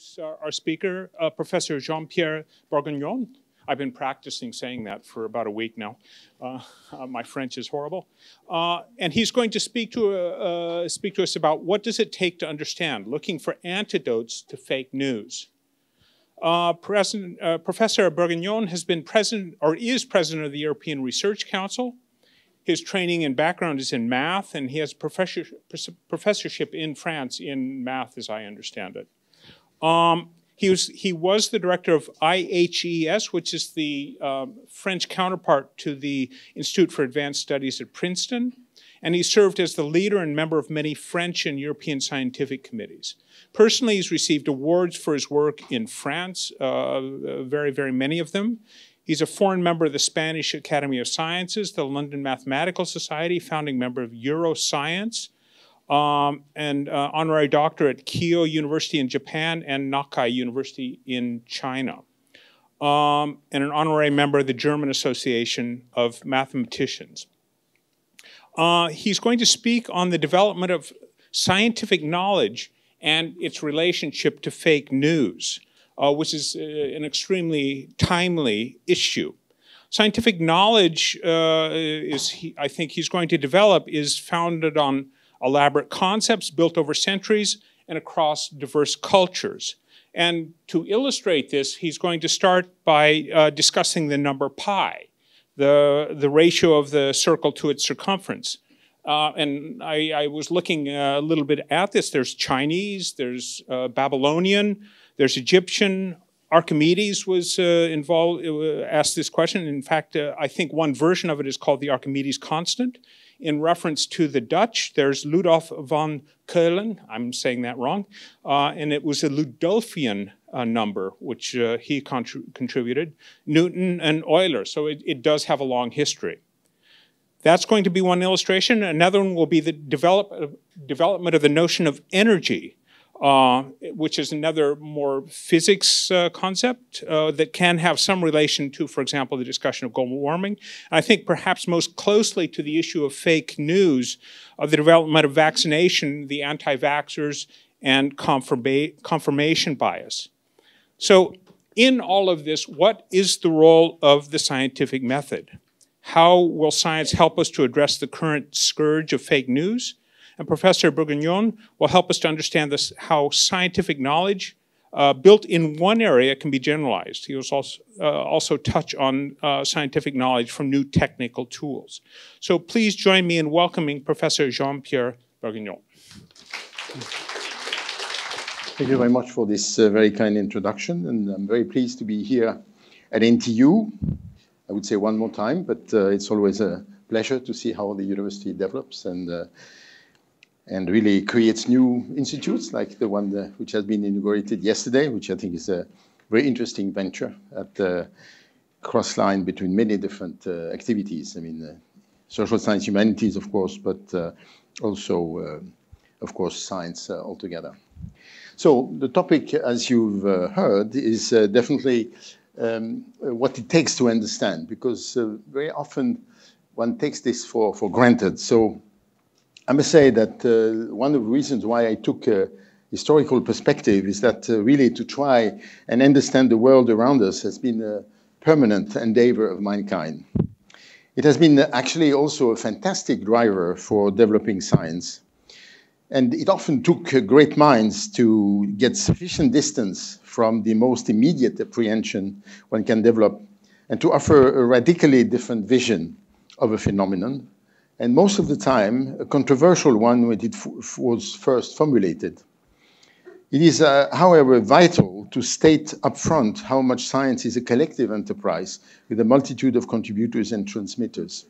introduce our, our speaker, uh, Professor Jean-Pierre Bourguignon. I've been practicing saying that for about a week now. Uh, uh, my French is horrible. Uh, and he's going to speak to, uh, uh, speak to us about what does it take to understand, looking for antidotes to fake news. President, Professor Bourguignon has been president, or is president of the European Research Council. His training and background is in math, and he has professor, professorship in France in math, as I understand it. Um, he was, he was the director of IHES, which is the um, French counterpart to the Institute for Advanced Studies at Princeton. And he served as the leader and member of many French and European scientific committees. Personally, he's received awards for his work in France, uh, very, very many of them. He's a foreign member of the Spanish Academy of Sciences, the London Mathematical Society, founding member of Euroscience, um, and uh, honorary doctor at Keio University in Japan and Nankai University in China. Um, and an honorary member of the German Association of Mathematicians. Uh, he's going to speak on the development of scientific knowledge and its relationship to fake news, uh, which is uh, an extremely timely issue. Scientific knowledge uh, is, he, I think he's going to develop, is founded on elaborate concepts built over centuries and across diverse cultures. And to illustrate this, he's going to start by uh, discussing the number pi, the, the ratio of the circle to its circumference. Uh, and I, I, was looking uh, a little bit at this. There's Chinese, there's uh, Babylonian, there's Egyptian. Archimedes was uh, involved, uh, asked this question. In fact, I think one version of it is called the Archimedes constant in reference to the Dutch. There's Ludolf von Keulen, I'm saying that wrong, uh, and it was a Ludolfian uh, number, which uh, he contributed, Newton and Euler, so it, it, does have a long history. That's going to be one illustration. Another one will be the develop, development of the notion of energy uh, which is another more physics uh, concept uh, that can have some relation to, for example, the discussion of global warming. And I think perhaps most closely to the issue of fake news, of the development of vaccination, the anti-vaxxers, and confirma confirmation bias. So in all of this, what is the role of the scientific method? How will science help us to address the current scourge of fake news? And Professor Bourguignon will help us to understand this, how scientific knowledge uh, built in one area can be generalized. He will also, uh, also touch on uh, scientific knowledge from new technical tools. So please join me in welcoming Professor Jean-Pierre Bourguignon. Thank you very much for this uh, very kind introduction, and I'm very pleased to be here at NTU. I would say one more time, but uh, it's always a pleasure to see how the university develops and uh, and really creates new institutes like the one that, which has been inaugurated yesterday, which I think is a very interesting venture at the cross line between many different uh, activities. I mean, uh, social science, humanities, of course, but uh, also, uh, of course, science uh, altogether. So the topic, as you've uh, heard, is definitely um, what it takes to understand, because very often one takes this for, for granted. So I must say that uh, one of the reasons why I took a historical perspective is that uh, really to try and understand the world around us has been a permanent endeavor of mankind. It has been actually also a fantastic driver for developing science. And it often took uh, great minds to get sufficient distance from the most immediate apprehension one can develop and to offer a radically different vision of a phenomenon and most of the time, a controversial one when it was first formulated. It is, uh, however, vital to state upfront how much science is a collective enterprise with a multitude of contributors and transmitters.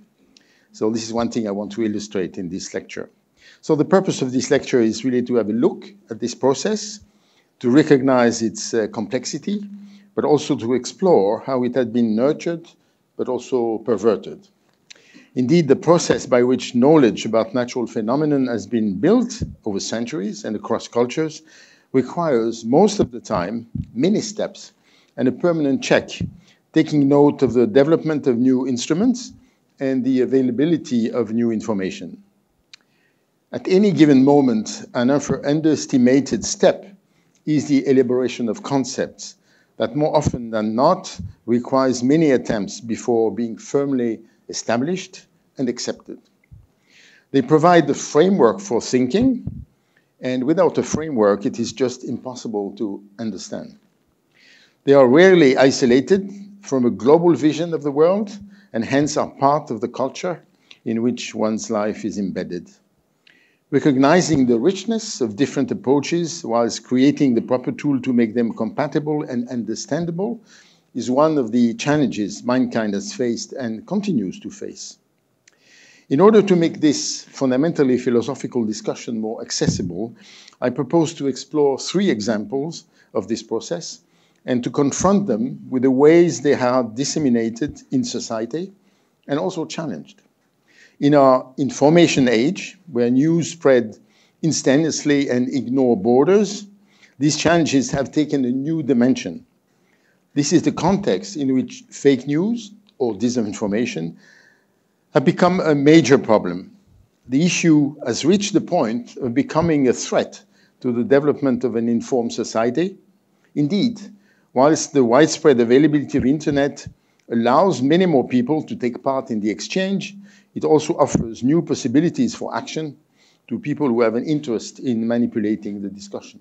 So this is one thing I want to illustrate in this lecture. So the purpose of this lecture is really to have a look at this process, to recognize its uh, complexity, but also to explore how it had been nurtured, but also perverted. Indeed, the process by which knowledge about natural phenomenon has been built over centuries and across cultures requires most of the time many steps and a permanent check, taking note of the development of new instruments and the availability of new information. At any given moment, an underestimated step is the elaboration of concepts that more often than not requires many attempts before being firmly established and accepted. They provide the framework for thinking, and without a framework, it is just impossible to understand. They are rarely isolated from a global vision of the world, and hence are part of the culture in which one's life is embedded. Recognizing the richness of different approaches whilst creating the proper tool to make them compatible and understandable is one of the challenges mankind has faced and continues to face. In order to make this fundamentally philosophical discussion more accessible, I propose to explore three examples of this process and to confront them with the ways they are disseminated in society and also challenged. In our information age, where news spread instantaneously and ignore borders, these challenges have taken a new dimension. This is the context in which fake news or disinformation have become a major problem. The issue has reached the point of becoming a threat to the development of an informed society. Indeed, whilst the widespread availability of internet allows many more people to take part in the exchange, it also offers new possibilities for action to people who have an interest in manipulating the discussion.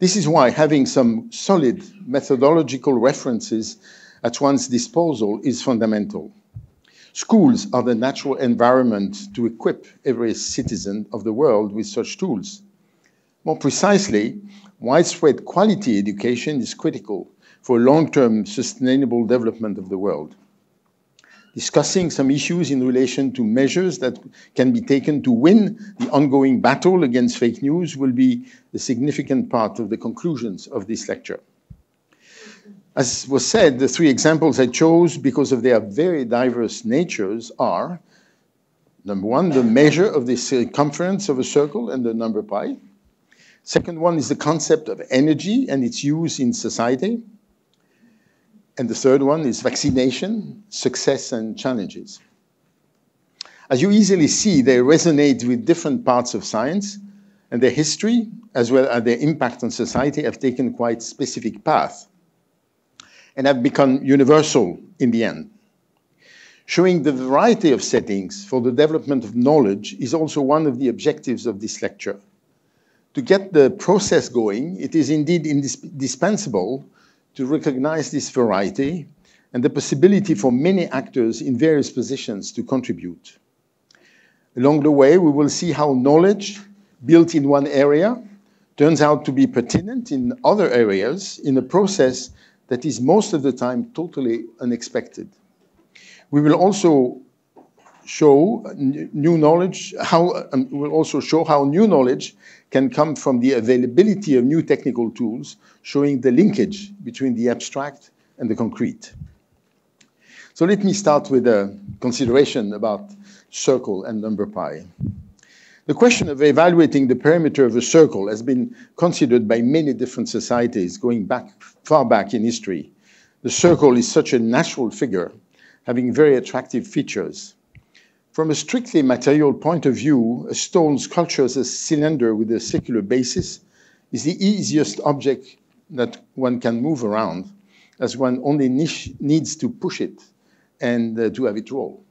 This is why having some solid methodological references at one's disposal is fundamental. Schools are the natural environment to equip every citizen of the world with such tools. More precisely, widespread quality education is critical for long-term sustainable development of the world discussing some issues in relation to measures that can be taken to win the ongoing battle against fake news will be a significant part of the conclusions of this lecture. As was said, the three examples I chose because of their very diverse natures are, number one, the measure of the circumference of a circle and the number pi. Second one is the concept of energy and its use in society. And the third one is vaccination, success, and challenges. As you easily see, they resonate with different parts of science, and their history, as well as their impact on society, have taken quite specific paths and have become universal in the end. Showing the variety of settings for the development of knowledge is also one of the objectives of this lecture. To get the process going, it is indeed indispensable to recognize this variety and the possibility for many actors in various positions to contribute. Along the way, we will see how knowledge built in one area turns out to be pertinent in other areas in a process that is most of the time totally unexpected. We will also show new knowledge, how, um, will also show how new knowledge can come from the availability of new technical tools, showing the linkage between the abstract and the concrete. So let me start with a consideration about circle and number pi. The question of evaluating the perimeter of a circle has been considered by many different societies going back far back in history. The circle is such a natural figure, having very attractive features. From a strictly material point of view, a stone sculpture as a cylinder with a circular basis is the easiest object that one can move around, as one only needs to push it and uh, to have it roll.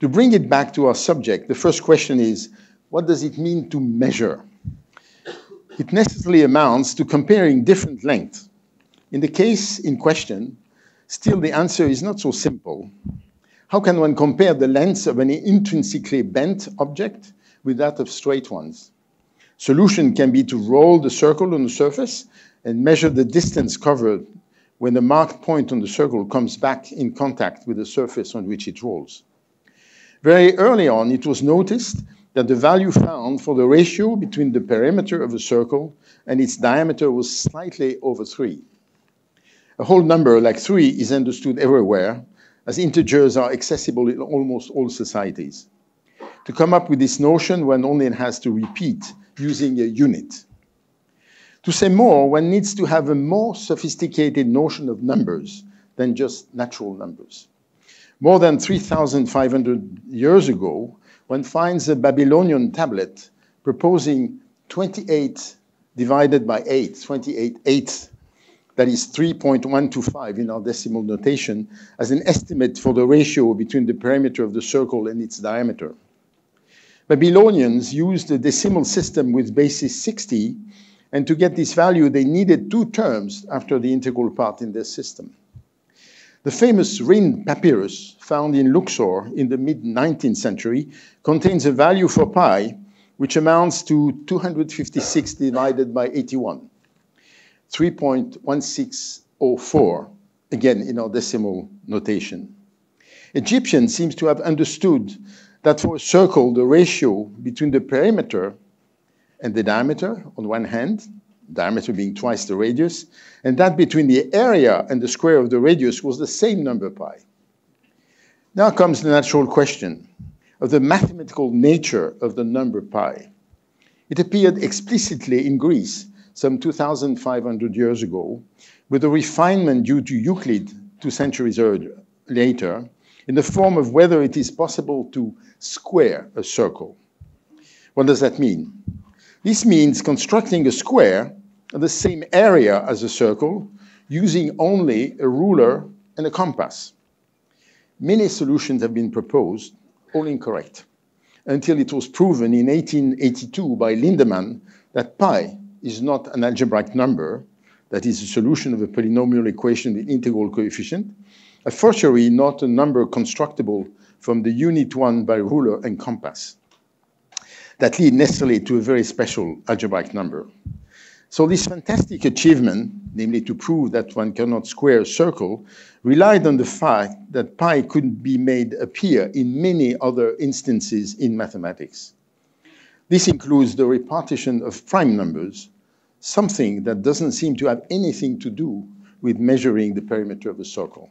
To bring it back to our subject, the first question is, what does it mean to measure? It necessarily amounts to comparing different lengths. In the case in question, still the answer is not so simple. How can one compare the length of an intrinsically bent object with that of straight ones? Solution can be to roll the circle on the surface and measure the distance covered when the marked point on the circle comes back in contact with the surface on which it rolls. Very early on, it was noticed that the value found for the ratio between the perimeter of a circle and its diameter was slightly over 3. A whole number like 3 is understood everywhere, as integers are accessible in almost all societies. To come up with this notion, one only has to repeat using a unit. To say more, one needs to have a more sophisticated notion of numbers than just natural numbers. More than 3,500 years ago, one finds a Babylonian tablet proposing 28 divided by 8, 28 eighths, that is 3.125 in our decimal notation, as an estimate for the ratio between the perimeter of the circle and its diameter. Babylonians used a decimal system with basis 60, and to get this value, they needed two terms after the integral part in their system. The famous Rhind papyrus, found in Luxor in the mid-19th century, contains a value for pi which amounts to 256 divided by 81, 3.1604, again in our decimal notation. Egyptian seems to have understood that for a circle, the ratio between the perimeter and the diameter on one hand, diameter being twice the radius, and that between the area and the square of the radius was the same number pi. Now comes the natural question of the mathematical nature of the number pi. It appeared explicitly in Greece some 2,500 years ago, with a refinement due to Euclid two centuries later, in the form of whether it is possible to square a circle. What does that mean? This means constructing a square of the same area as a circle using only a ruler and a compass. Many solutions have been proposed, all incorrect, until it was proven in 1882 by Lindemann that pi is not an algebraic number, that is a solution of a polynomial equation with integral coefficient, a fortiori not a number constructible from the unit one by ruler and compass. That lead necessarily to a very special algebraic number. So this fantastic achievement, namely to prove that one cannot square a circle, relied on the fact that pi couldn't be made appear in many other instances in mathematics. This includes the repartition of prime numbers, something that doesn't seem to have anything to do with measuring the perimeter of a circle.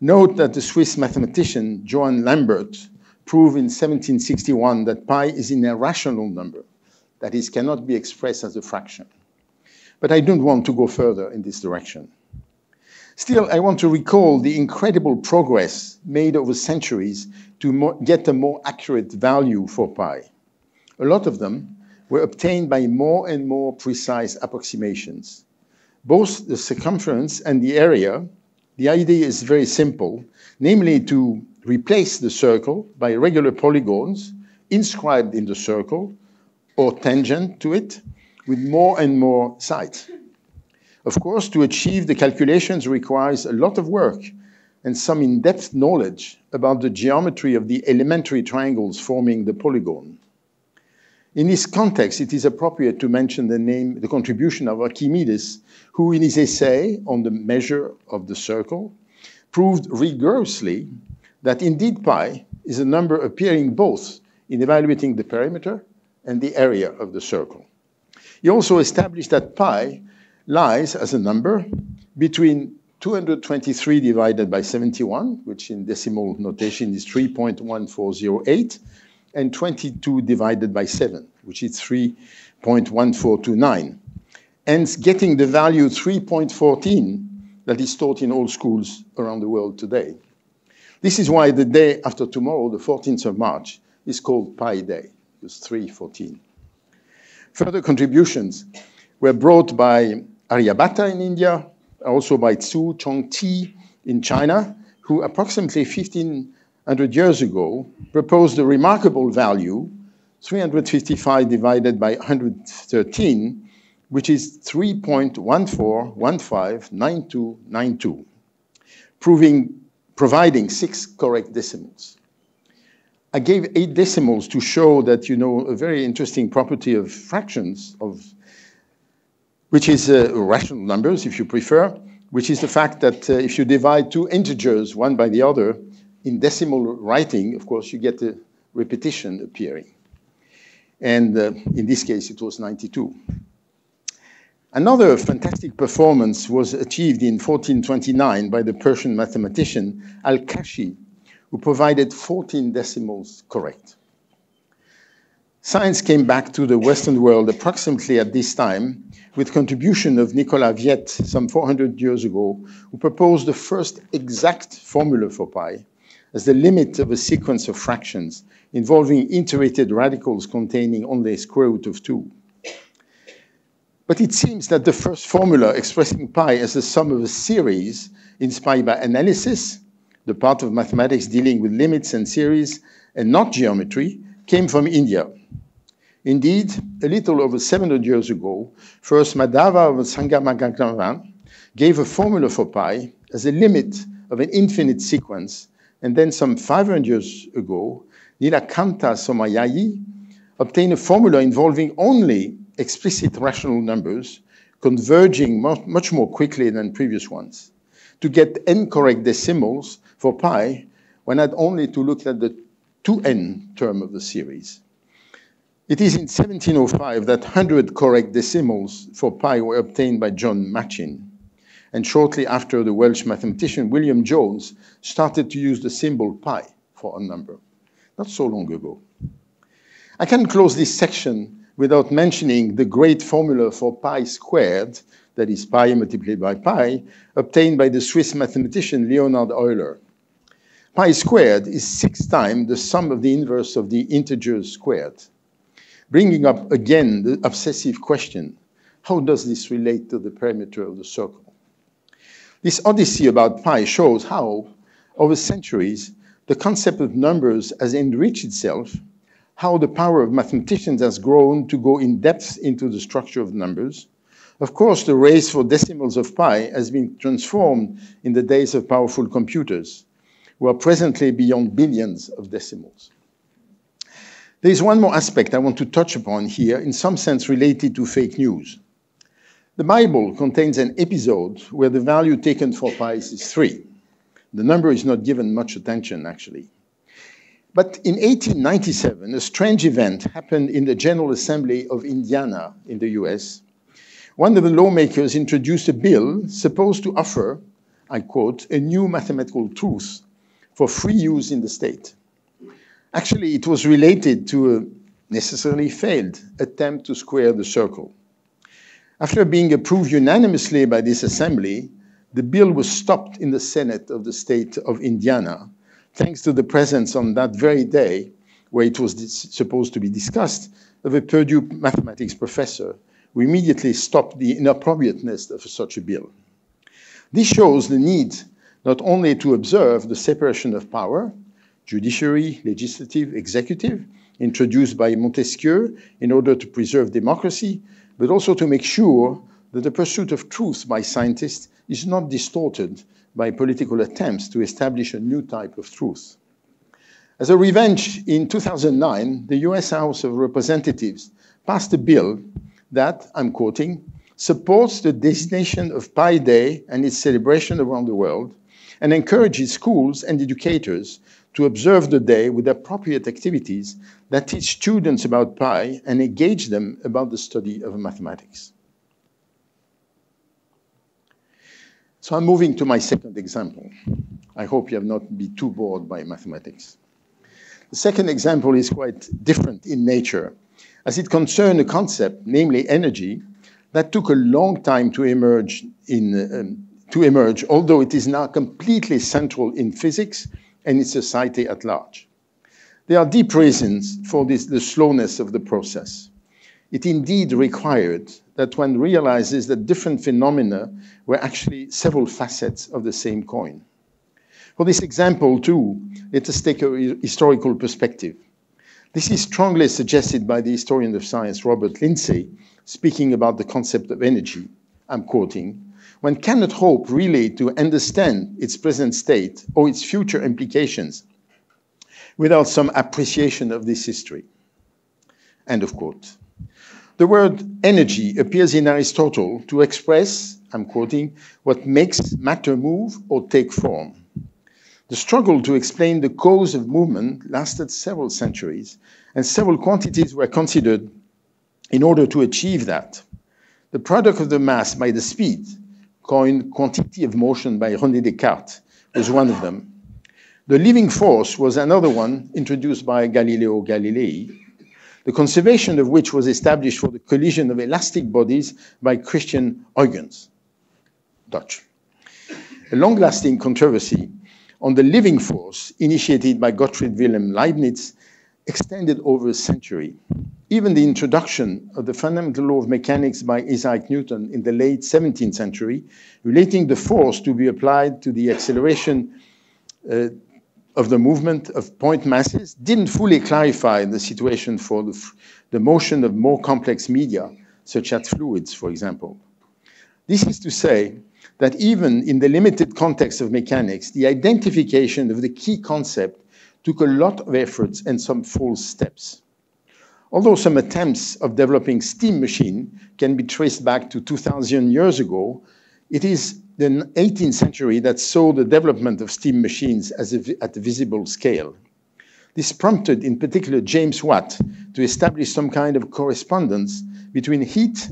Note that the Swiss mathematician Johann Lambert proved in 1761 that pi is an irrational number that is, cannot be expressed as a fraction. But I don't want to go further in this direction. Still, I want to recall the incredible progress made over centuries to get a more accurate value for pi. A lot of them were obtained by more and more precise approximations. Both the circumference and the area, the idea is very simple, namely to replace the circle by regular polygons inscribed in the circle or tangent to it with more and more sides. Of course, to achieve the calculations requires a lot of work and some in-depth knowledge about the geometry of the elementary triangles forming the polygon. In this context, it is appropriate to mention the name, the contribution of Archimedes, who in his essay on the measure of the circle proved rigorously that indeed pi is a number appearing both in evaluating the perimeter and the area of the circle. He also established that pi lies as a number between 223 divided by 71, which in decimal notation is 3.1408, and 22 divided by 7, which is 3.1429. Hence, getting the value 3.14 that is taught in all schools around the world today. This is why the day after tomorrow, the 14th of March, is called Pi Day was 314. Further contributions were brought by Aryabhata in India, also by Zu Chongzhi in China, who approximately 1500 years ago proposed a remarkable value, 355 divided by 113, which is 3.14159292, proving, providing six correct decimals. I gave eight decimals to show that, you know, a very interesting property of fractions, of, which is uh, rational numbers, if you prefer, which is the fact that uh, if you divide two integers one by the other, in decimal writing, of course, you get a repetition appearing. And uh, in this case, it was 92. Another fantastic performance was achieved in 1429 by the Persian mathematician Al-Kashi, who provided 14 decimals correct. Science came back to the Western world approximately at this time with contribution of Nicolas Viète some 400 years ago, who proposed the first exact formula for pi as the limit of a sequence of fractions involving iterated radicals containing only a square root of 2. But it seems that the first formula expressing pi as the sum of a series inspired by analysis, the part of mathematics dealing with limits and series and not geometry, came from India. Indeed, a little over 700 years ago, first Madhava of Sangamagrama gave a formula for pi as a limit of an infinite sequence, and then some 500 years ago, Nilakanta Somayaji obtained a formula involving only explicit rational numbers converging much more quickly than previous ones. To get n correct decimals for pi, one had only to look at the 2n term of the series. It is in 1705 that 100 correct decimals for pi were obtained by John Machin. And shortly after, the Welsh mathematician William Jones started to use the symbol pi for a number. Not so long ago. I can close this section without mentioning the great formula for pi squared, that is pi multiplied by pi, obtained by the Swiss mathematician Leonhard Euler. Pi squared is six times the sum of the inverse of the integers squared, bringing up again the obsessive question, how does this relate to the perimeter of the circle? This odyssey about pi shows how, over centuries, the concept of numbers has enriched itself how the power of mathematicians has grown to go in depth into the structure of numbers. Of course, the race for decimals of pi has been transformed in the days of powerful computers, who are presently beyond billions of decimals. There is one more aspect I want to touch upon here, in some sense related to fake news. The Bible contains an episode where the value taken for pi is three. The number is not given much attention, actually. But in 1897, a strange event happened in the General Assembly of Indiana in the US. One of the lawmakers introduced a bill supposed to offer, I quote, a new mathematical truth for free use in the state. Actually, it was related to a necessarily failed attempt to square the circle. After being approved unanimously by this assembly, the bill was stopped in the Senate of the state of Indiana thanks to the presence on that very day, where it was supposed to be discussed, of a Purdue mathematics professor who immediately stopped the inappropriateness of such a bill. This shows the need not only to observe the separation of power, judiciary, legislative, executive, introduced by Montesquieu in order to preserve democracy, but also to make sure that the pursuit of truth by scientists is not distorted by political attempts to establish a new type of truth. As a revenge, in 2009, the US House of Representatives passed a bill that, I'm quoting, supports the designation of Pi Day and its celebration around the world and encourages schools and educators to observe the day with appropriate activities that teach students about pi and engage them about the study of mathematics. So I'm moving to my second example. I hope you have not been too bored by mathematics. The second example is quite different in nature, as it concerns a concept, namely energy, that took a long time to emerge, in, um, to emerge, although it is now completely central in physics and in society at large. There are deep reasons for this, the slowness of the process. It indeed required that one realizes that different phenomena were actually several facets of the same coin. For this example, too, let us take a historical perspective. This is strongly suggested by the historian of science Robert Lindsay, speaking about the concept of energy. I'm quoting, one cannot hope really to understand its present state or its future implications without some appreciation of this history. End of quote. The word energy appears in Aristotle to express, I'm quoting, what makes matter move or take form. The struggle to explain the cause of movement lasted several centuries, and several quantities were considered in order to achieve that. The product of the mass by the speed, coined quantity of motion by René Descartes, was one of them. The living force was another one introduced by Galileo Galilei, the conservation of which was established for the collision of elastic bodies by Christian Huygens, Dutch. A long-lasting controversy on the living force initiated by Gottfried Wilhelm Leibniz extended over a century. Even the introduction of the fundamental law of mechanics by Isaac Newton in the late 17th century, relating the force to be applied to the acceleration uh, of the movement of point masses, didn't fully clarify the situation for the, the motion of more complex media, such as fluids, for example. This is to say that even in the limited context of mechanics, the identification of the key concept took a lot of efforts and some false steps. Although some attempts of developing steam machine can be traced back to 2000 years ago, it is the 18th century that saw the development of steam machines a, at a visible scale. This prompted, in particular, James Watt to establish some kind of correspondence between heat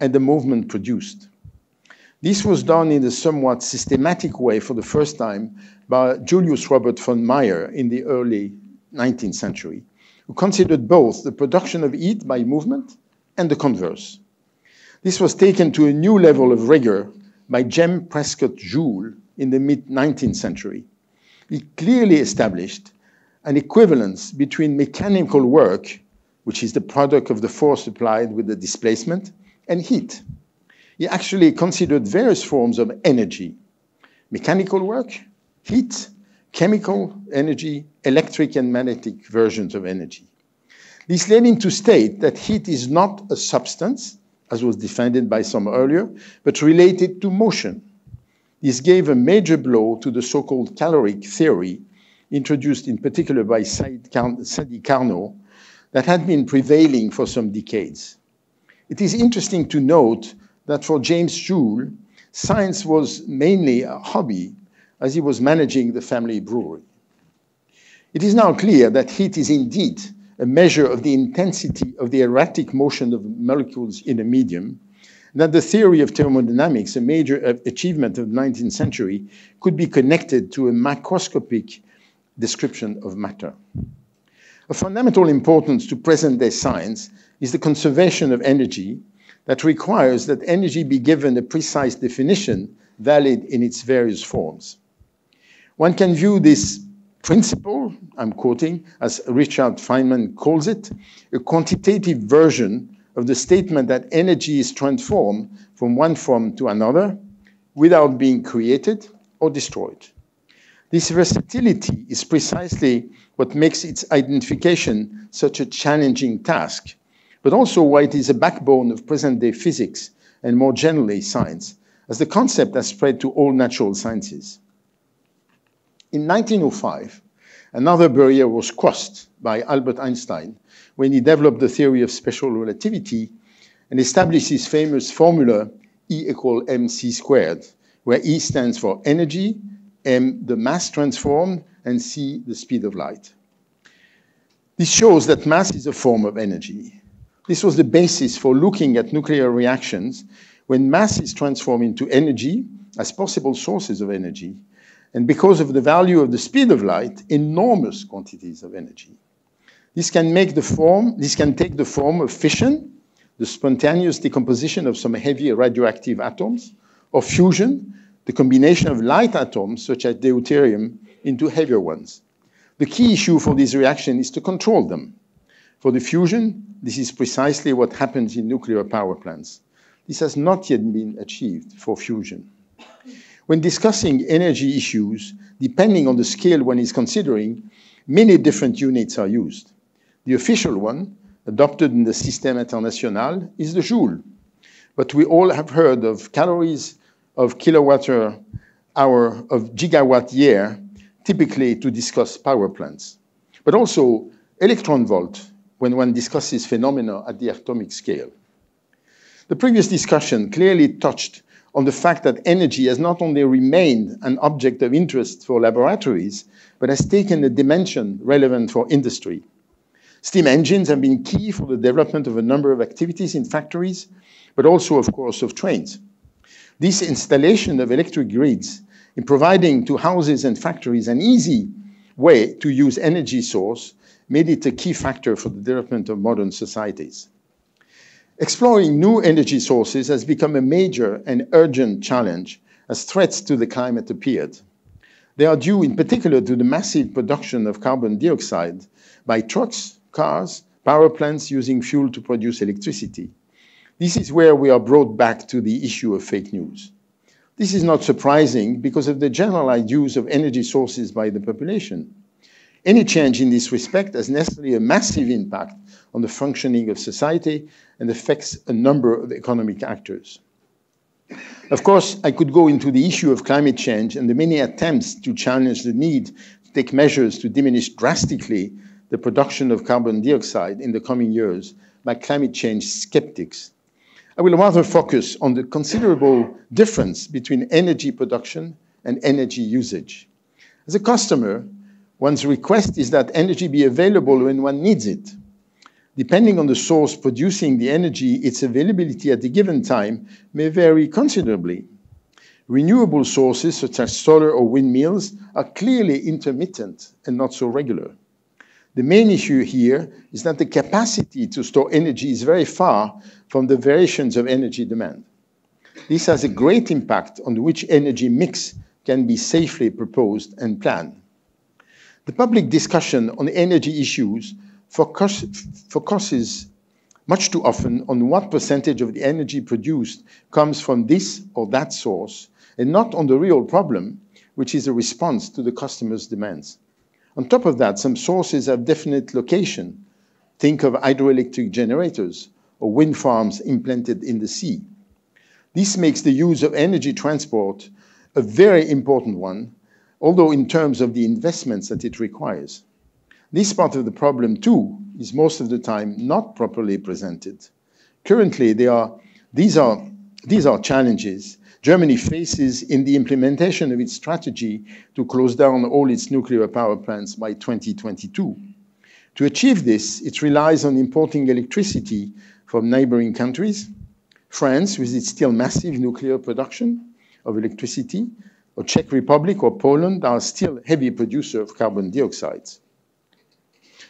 and the movement produced. This was done in a somewhat systematic way for the first time by Julius Robert von Mayer in the early 19th century, who considered both the production of heat by movement and the converse. This was taken to a new level of rigor by James Prescott Joule in the mid 19th century. He clearly established an equivalence between mechanical work, which is the product of the force applied with the displacement, and heat he actually considered various forms of energy mechanical work, heat, chemical energy, electric and magnetic versions of energy. This led him to state that heat is not a substance, as was defended by some earlier, but related to motion. This gave a major blow to the so called caloric theory, introduced in particular by Sadi Carnot, that had been prevailing for some decades. It is interesting to note that for James Joule, science was mainly a hobby as he was managing the family brewery. It is now clear that heat is indeed a measure of the intensity of the erratic motion of molecules in a medium, that the theory of thermodynamics, a major uh, achievement of the 19th century, could be connected to a macroscopic description of matter. Of fundamental importance to present day science is the conservation of energy that requires that energy be given a precise definition valid in its various forms. One can view this principle, I'm quoting, as Richard Feynman calls it, a quantitative version of the statement that energy is transformed from one form to another without being created or destroyed. This versatility is precisely what makes its identification such a challenging task but also why it is a backbone of present day physics and more generally science, as the concept has spread to all natural sciences. In 1905, another barrier was crossed by Albert Einstein when he developed the theory of special relativity and established his famous formula E equal mc squared, where E stands for energy, m the mass transformed, and c the speed of light. This shows that mass is a form of energy. This was the basis for looking at nuclear reactions when mass is transformed into energy as possible sources of energy, and because of the value of the speed of light, enormous quantities of energy. This can make the form, this can take the form of fission, the spontaneous decomposition of some heavy radioactive atoms, or fusion, the combination of light atoms, such as deuterium, into heavier ones. The key issue for this reaction is to control them. For the fusion, this is precisely what happens in nuclear power plants. This has not yet been achieved for fusion. When discussing energy issues, depending on the scale one is considering, many different units are used. The official one, adopted in the Système International, is the joule. But we all have heard of calories of kilowatt hour of gigawatt year, typically to discuss power plants. But also electron volt when one discusses phenomena at the atomic scale. The previous discussion clearly touched on the fact that energy has not only remained an object of interest for laboratories, but has taken a dimension relevant for industry. Steam engines have been key for the development of a number of activities in factories, but also, of course, of trains. This installation of electric grids in providing to houses and factories an easy way to use energy source made it a key factor for the development of modern societies. Exploring new energy sources has become a major and urgent challenge as threats to the climate appeared. They are due in particular to the massive production of carbon dioxide, by trucks, cars, power plants using fuel to produce electricity. This is where we are brought back to the issue of fake news. This is not surprising because of the generalized use of energy sources by the population. Any change in this respect has necessarily a massive impact on the functioning of society and affects a number of economic actors. Of course, I could go into the issue of climate change and the many attempts to challenge the need to take measures to diminish drastically the production of carbon dioxide in the coming years by climate change skeptics. I will rather focus on the considerable difference between energy production and energy usage. As a customer, one's request is that energy be available when one needs it. Depending on the source producing the energy, its availability at a given time may vary considerably. Renewable sources such as solar or windmills are clearly intermittent and not so regular. The main issue here is that the capacity to store energy is very far from the variations of energy demand. This has a great impact on which energy mix can be safely proposed and planned. The public discussion on energy issues focuses much too often on what percentage of the energy produced comes from this or that source, and not on the real problem, which is a response to the customer's demands. On top of that, some sources have definite location. Think of hydroelectric generators or wind farms implanted in the sea. This makes the use of energy transport a very important one, although in terms of the investments that it requires. This part of the problem, too, is most of the time not properly presented. Currently, are, these, are, these are challenges Germany faces in the implementation of its strategy to close down all its nuclear power plants by 2022. To achieve this, it relies on importing electricity from neighboring countries. France, with its still massive nuclear production of electricity, or Czech Republic or Poland are still heavy producers of carbon dioxide.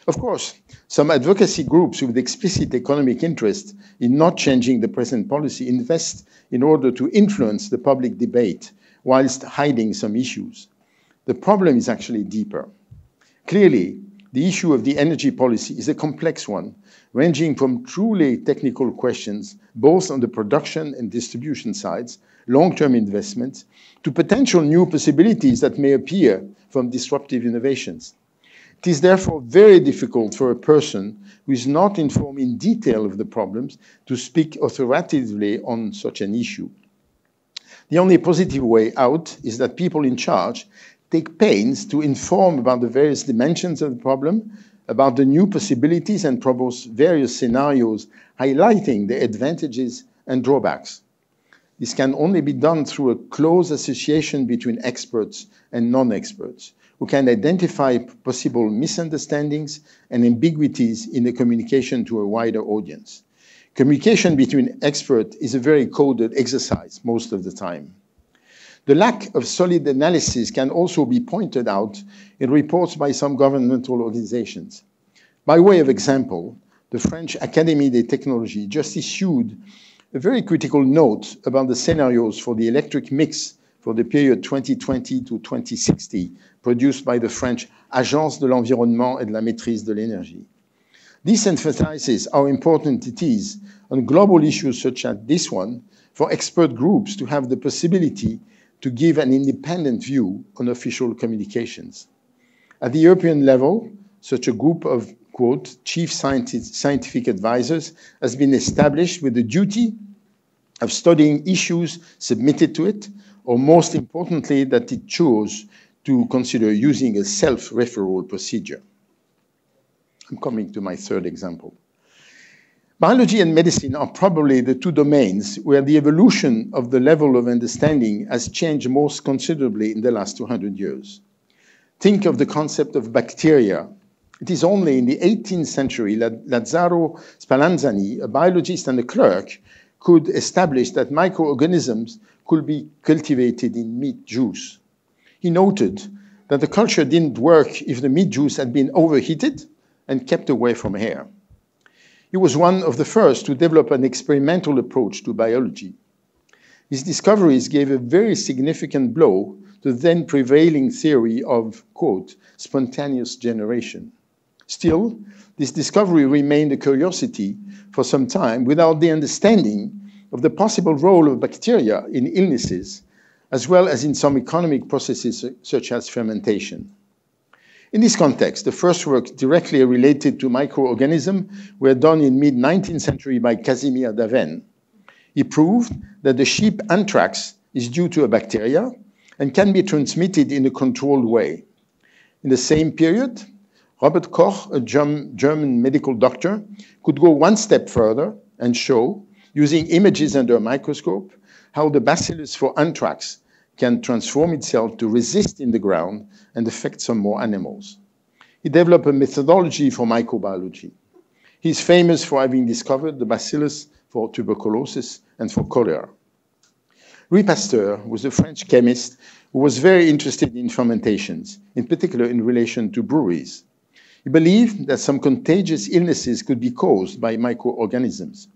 Of course, some advocacy groups with explicit economic interest in not changing the present policy invest in order to influence the public debate whilst hiding some issues. The problem is actually deeper. Clearly, the issue of the energy policy is a complex one, ranging from truly technical questions, both on the production and distribution sides, long-term investments, to potential new possibilities that may appear from disruptive innovations. It is therefore very difficult for a person who is not informed in detail of the problems to speak authoritatively on such an issue. The only positive way out is that people in charge take pains to inform about the various dimensions of the problem, about the new possibilities, and propose various scenarios highlighting the advantages and drawbacks. This can only be done through a close association between experts and non-experts who can identify possible misunderstandings and ambiguities in the communication to a wider audience. Communication between experts is a very coded exercise most of the time. The lack of solid analysis can also be pointed out in reports by some governmental organizations. By way of example, the French Académie des Technologies just issued a very critical note about the scenarios for the electric mix for the period 2020 to 2060, produced by the French Agence de l'Environnement et de la Maîtrise de l'Énergie. This emphasizes how important it is on global issues such as this one for expert groups to have the possibility to give an independent view on official communications. At the European level, such a group of, quote, chief scientific advisors has been established with the duty of studying issues submitted to it or most importantly, that it chose to consider using a self-referral procedure. I'm coming to my third example. Biology and medicine are probably the two domains where the evolution of the level of understanding has changed most considerably in the last 200 years. Think of the concept of bacteria. It is only in the 18th century that Lazzaro Spallanzani, a biologist and a clerk, could establish that microorganisms could be cultivated in meat juice. He noted that the culture didn't work if the meat juice had been overheated and kept away from air. He was one of the first to develop an experimental approach to biology. His discoveries gave a very significant blow to the then prevailing theory of, quote, spontaneous generation. Still, this discovery remained a curiosity for some time without the understanding of the possible role of bacteria in illnesses, as well as in some economic processes uh, such as fermentation. In this context, the first works directly related to microorganisms were done in mid-19th century by Casimir Davaine. He proved that the sheep anthrax is due to a bacteria and can be transmitted in a controlled way. In the same period, Robert Koch, a German medical doctor, could go one step further and show, using images under a microscope, how the bacillus for anthrax can transform itself to resist in the ground and affect some more animals. He developed a methodology for microbiology. He's famous for having discovered the bacillus for tuberculosis and for cholera. Louis Pasteur was a French chemist who was very interested in fermentations, in particular in relation to breweries. He believed that some contagious illnesses could be caused by microorganisms.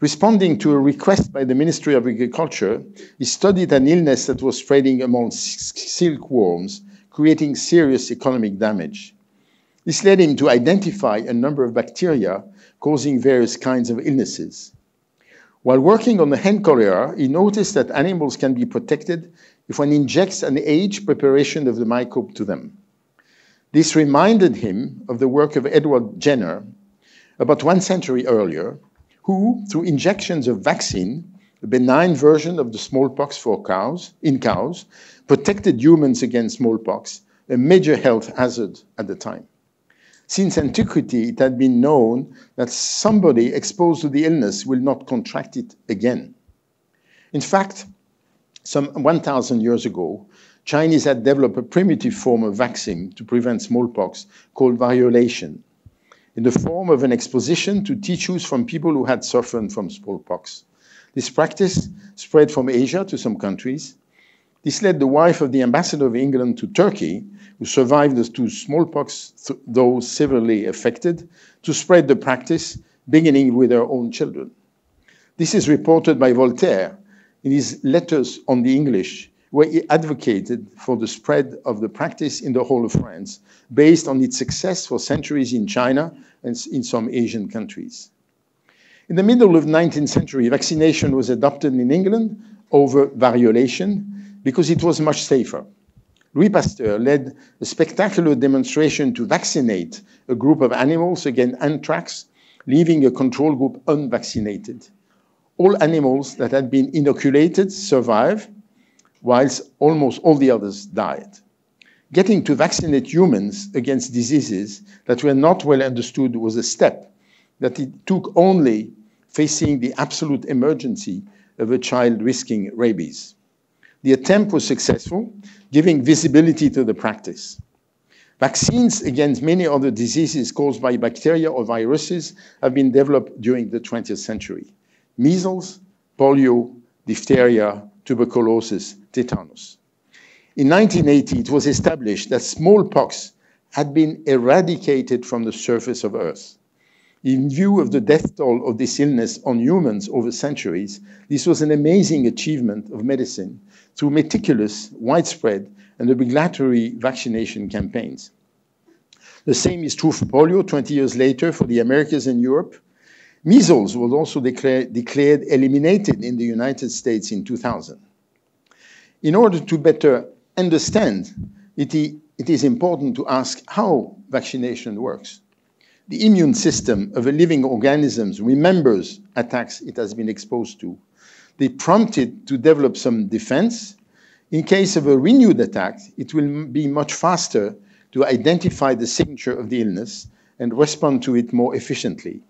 Responding to a request by the Ministry of Agriculture, he studied an illness that was spreading among silkworms, creating serious economic damage. This led him to identify a number of bacteria causing various kinds of illnesses. While working on the hen cholera, he noticed that animals can be protected if one injects an age preparation of the microbe to them. This reminded him of the work of Edward Jenner about one century earlier, who, through injections of vaccine, a benign version of the smallpox for cows, in cows, protected humans against smallpox, a major health hazard at the time. Since antiquity, it had been known that somebody exposed to the illness will not contract it again. In fact, some 1,000 years ago, Chinese had developed a primitive form of vaccine to prevent smallpox called variolation, in the form of an exposition to tissues from people who had suffered from smallpox. This practice spread from Asia to some countries. This led the wife of the ambassador of England to Turkey, who survived to smallpox, though severely affected, to spread the practice, beginning with her own children. This is reported by Voltaire in his letters on the English where he advocated for the spread of the practice in the whole of France, based on its success for centuries in China and in some Asian countries. In the middle of 19th century, vaccination was adopted in England over variolation because it was much safer. Louis Pasteur led a spectacular demonstration to vaccinate a group of animals against anthrax, leaving a control group unvaccinated. All animals that had been inoculated survived, whilst almost all the others died. Getting to vaccinate humans against diseases that were not well understood was a step that it took only facing the absolute emergency of a child risking rabies. The attempt was successful, giving visibility to the practice. Vaccines against many other diseases caused by bacteria or viruses have been developed during the 20th century. Measles, polio, diphtheria, tuberculosis, tetanus. In 1980, it was established that smallpox had been eradicated from the surface of Earth. In view of the death toll of this illness on humans over centuries, this was an amazing achievement of medicine through meticulous, widespread, and obligatory vaccination campaigns. The same is true for polio 20 years later for the Americas and Europe. Measles was also declare, declared eliminated in the United States in 2000. In order to better understand, it, it is important to ask how vaccination works. The immune system of a living organism remembers attacks it has been exposed to. They prompt it to develop some defense. In case of a renewed attack, it will be much faster to identify the signature of the illness and respond to it more efficiently.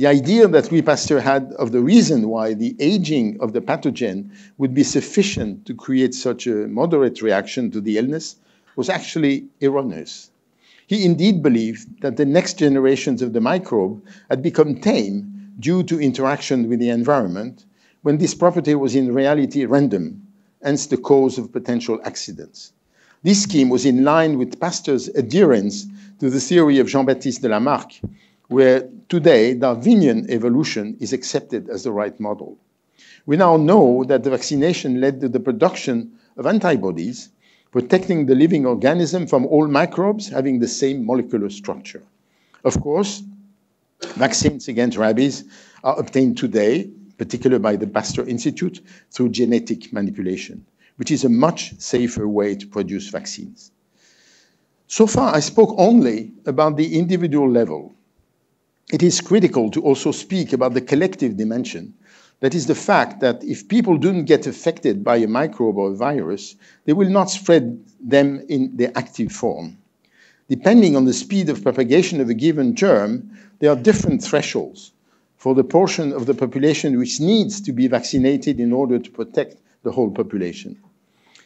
The idea that Louis Pasteur had of the reason why the aging of the pathogen would be sufficient to create such a moderate reaction to the illness was actually erroneous. He indeed believed that the next generations of the microbe had become tame due to interaction with the environment, when this property was in reality random, hence the cause of potential accidents. This scheme was in line with Pasteur's adherence to the theory of Jean-Baptiste de Lamarck, where today Darwinian evolution is accepted as the right model. We now know that the vaccination led to the production of antibodies protecting the living organism from all microbes having the same molecular structure. Of course, vaccines against rabies are obtained today, particularly by the Pasteur Institute, through genetic manipulation, which is a much safer way to produce vaccines. So far, I spoke only about the individual level. It is critical to also speak about the collective dimension that is the fact that if people don't get affected by a microbe or a virus, they will not spread them in their active form. Depending on the speed of propagation of a given germ, there are different thresholds for the portion of the population which needs to be vaccinated in order to protect the whole population.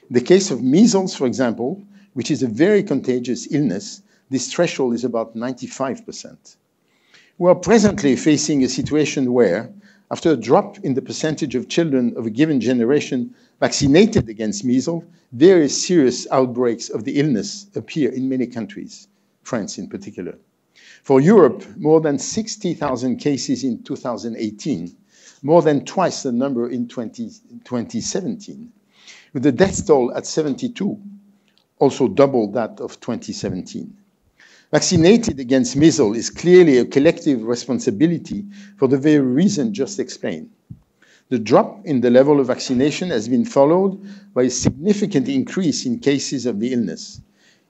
In the case of measles, for example, which is a very contagious illness, this threshold is about 95%. We are presently facing a situation where after a drop in the percentage of children of a given generation vaccinated against measles, very serious outbreaks of the illness appear in many countries, France in particular. For Europe, more than 60,000 cases in 2018, more than twice the number in 20, 2017, with the death toll at 72, also double that of 2017. Vaccinated against measles is clearly a collective responsibility for the very reason just explained. The drop in the level of vaccination has been followed by a significant increase in cases of the illness.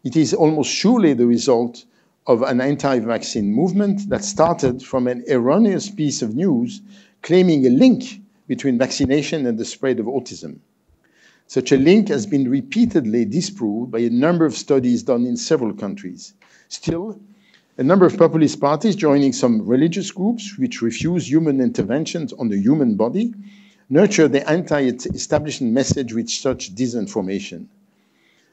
It is almost surely the result of an anti-vaccine movement that started from an erroneous piece of news claiming a link between vaccination and the spread of autism. Such a link has been repeatedly disproved by a number of studies done in several countries. Still, a number of populist parties joining some religious groups which refuse human interventions on the human body nurture the anti-establishment message with such disinformation.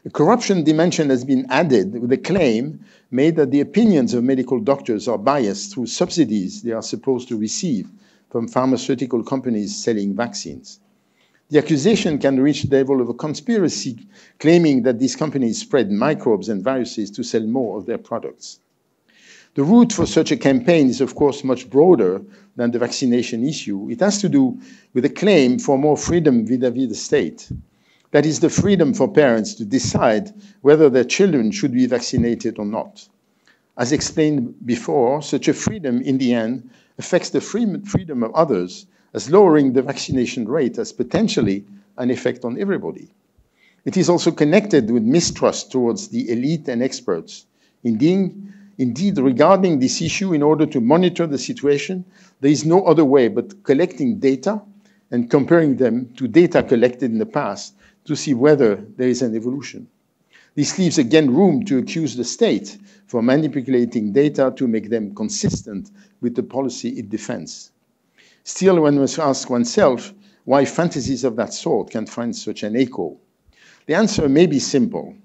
A corruption dimension has been added with the claim made that the opinions of medical doctors are biased through subsidies they are supposed to receive from pharmaceutical companies selling vaccines. The accusation can reach the level of a conspiracy claiming that these companies spread microbes and viruses to sell more of their products. The route for such a campaign is, of course, much broader than the vaccination issue. It has to do with a claim for more freedom vis-à-vis -vis the state. That is the freedom for parents to decide whether their children should be vaccinated or not. As explained before, such a freedom, in the end, affects the freedom of others as lowering the vaccination rate has potentially an effect on everybody. It is also connected with mistrust towards the elite and experts. Indeed, indeed, regarding this issue, in order to monitor the situation, there is no other way but collecting data and comparing them to data collected in the past to see whether there is an evolution. This leaves again room to accuse the state for manipulating data to make them consistent with the policy it defends. Still, one must ask oneself why fantasies of that sort can find such an echo. The answer may be simple.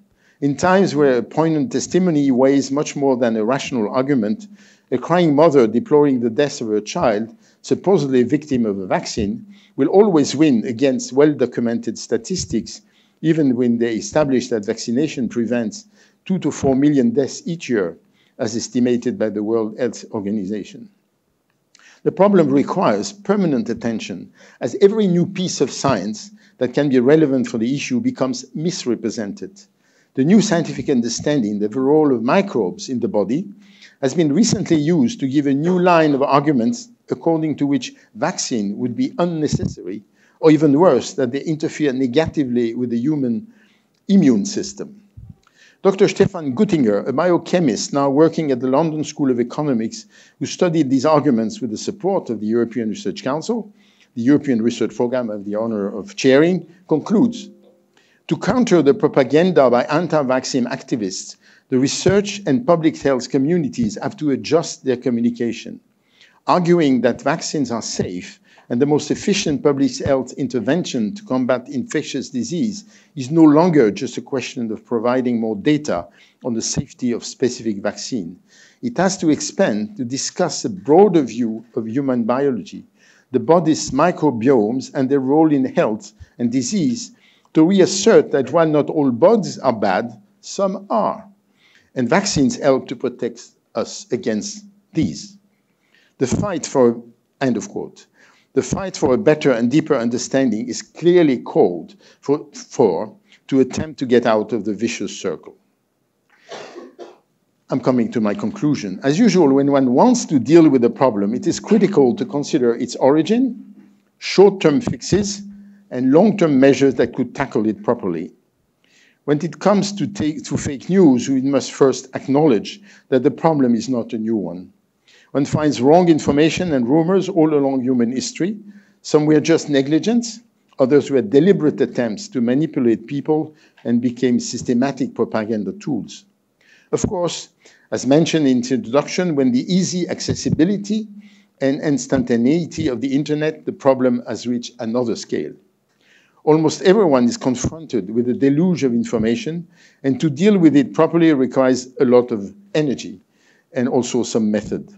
In times where a poignant testimony weighs much more than a rational argument, a crying mother deploring the death of her child, supposedly a victim of a vaccine, will always win against well documented statistics, even when they establish that vaccination prevents two to four million deaths each year, as estimated by the World Health Organization. The problem requires permanent attention, as every new piece of science that can be relevant for the issue becomes misrepresented. The new scientific understanding of the role of microbes in the body has been recently used to give a new line of arguments according to which vaccine would be unnecessary, or even worse, that they interfere negatively with the human immune system. Dr. Stephan Guttinger, a biochemist now working at the London School of Economics, who studied these arguments with the support of the European Research Council, the European Research Programme I have the honor of chairing, concludes, to counter the propaganda by anti-vaccine activists, the research and public health communities have to adjust their communication, arguing that vaccines are safe and the most efficient public health intervention to combat infectious disease is no longer just a question of providing more data on the safety of specific vaccine. It has to expand to discuss a broader view of human biology, the body's microbiomes and their role in health and disease, to reassert that while not all bugs are bad, some are. And vaccines help to protect us against these. The fight for, end of quote. The fight for a better and deeper understanding is clearly called for, for to attempt to get out of the vicious circle. I'm coming to my conclusion. As usual, when one wants to deal with a problem, it is critical to consider its origin, short-term fixes, and long-term measures that could tackle it properly. When it comes to, take, to fake news, we must first acknowledge that the problem is not a new one. One finds wrong information and rumors all along human history. Some were just negligence, others were deliberate attempts to manipulate people and became systematic propaganda tools. Of course, as mentioned in the introduction, when the easy accessibility and instantaneity of the internet, the problem has reached another scale. Almost everyone is confronted with a deluge of information, and to deal with it properly requires a lot of energy and also some method.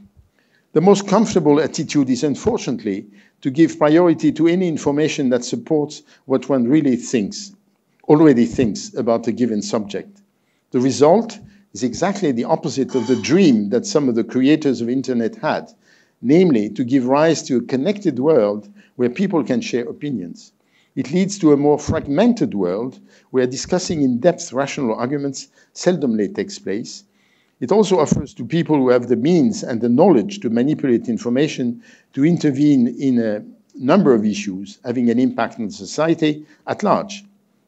The most comfortable attitude is, unfortunately, to give priority to any information that supports what one really thinks, already thinks about a given subject. The result is exactly the opposite of the dream that some of the creators of internet had, namely to give rise to a connected world where people can share opinions. It leads to a more fragmented world where discussing in-depth rational arguments seldomly takes place. It also offers to people who have the means and the knowledge to manipulate information to intervene in a number of issues having an impact on society at large,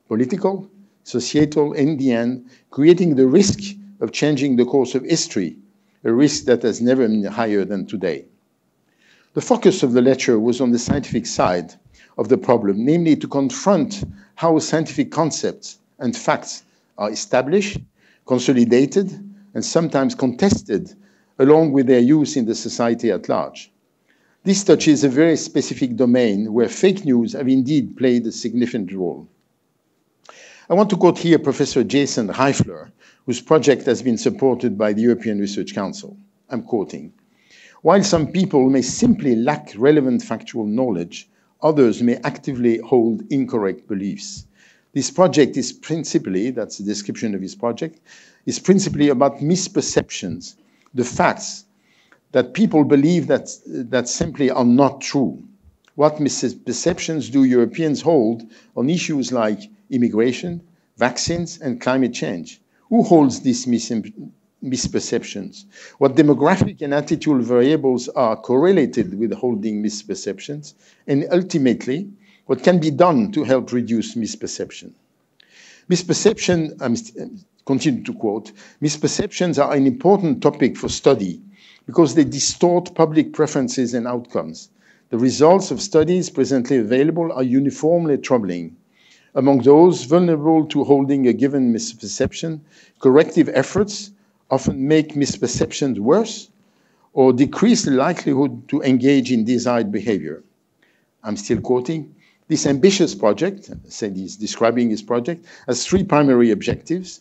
political, societal, in the end, creating the risk of changing the course of history, a risk that has never been higher than today. The focus of the lecture was on the scientific side of the problem, namely to confront how scientific concepts and facts are established, consolidated, and sometimes contested along with their use in the society at large. This touches a very specific domain where fake news have indeed played a significant role. I want to quote here Professor Jason Reifler, whose project has been supported by the European Research Council. I'm quoting, while some people may simply lack relevant factual knowledge, others may actively hold incorrect beliefs. This project is principally, that's the description of his project, is principally about misperceptions, the facts that people believe that, that simply are not true. What misperceptions do Europeans hold on issues like immigration, vaccines, and climate change? Who holds these misperceptions? What demographic and attitudinal variables are correlated with holding misperceptions? And ultimately, what can be done to help reduce misperception? Misperception, I'm continue to quote, misperceptions are an important topic for study because they distort public preferences and outcomes. The results of studies presently available are uniformly troubling. Among those vulnerable to holding a given misperception, corrective efforts often make misperceptions worse or decrease the likelihood to engage in desired behavior. I'm still quoting. This ambitious project, said he's describing his project, has three primary objectives.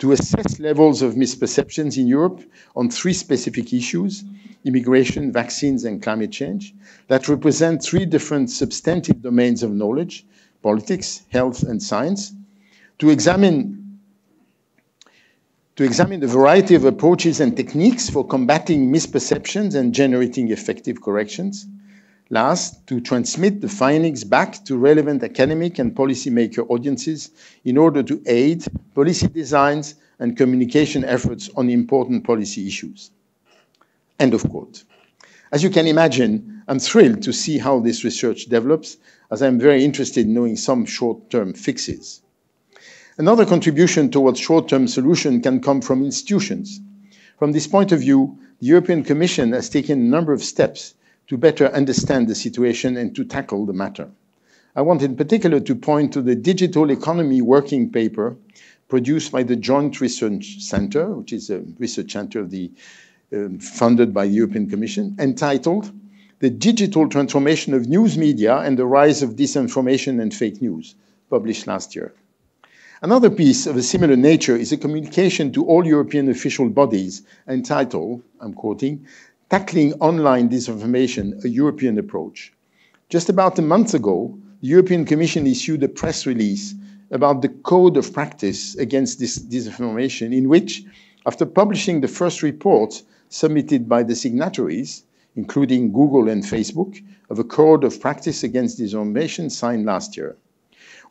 To assess levels of misperceptions in Europe on three specific issues, immigration, vaccines, and climate change, that represent three different substantive domains of knowledge, politics, health, and science, to examine to examine the variety of approaches and techniques for combating misperceptions and generating effective corrections. Last, to transmit the findings back to relevant academic and policymaker audiences in order to aid policy designs and communication efforts on important policy issues. End of quote. As you can imagine, I'm thrilled to see how this research develops as I'm very interested in knowing some short-term fixes. Another contribution towards short-term solution can come from institutions. From this point of view, the European Commission has taken a number of steps to better understand the situation and to tackle the matter. I want in particular to point to the Digital Economy Working Paper produced by the Joint Research Center, which is a research center of the, um, funded by the European Commission, entitled the digital transformation of news media and the rise of disinformation and fake news, published last year. Another piece of a similar nature is a communication to all European official bodies entitled, I'm quoting, Tackling Online Disinformation, a European Approach. Just about a month ago, the European Commission issued a press release about the code of practice against this disinformation, in which, after publishing the first report submitted by the signatories, including Google and Facebook, of a code of practice against disinformation signed last year.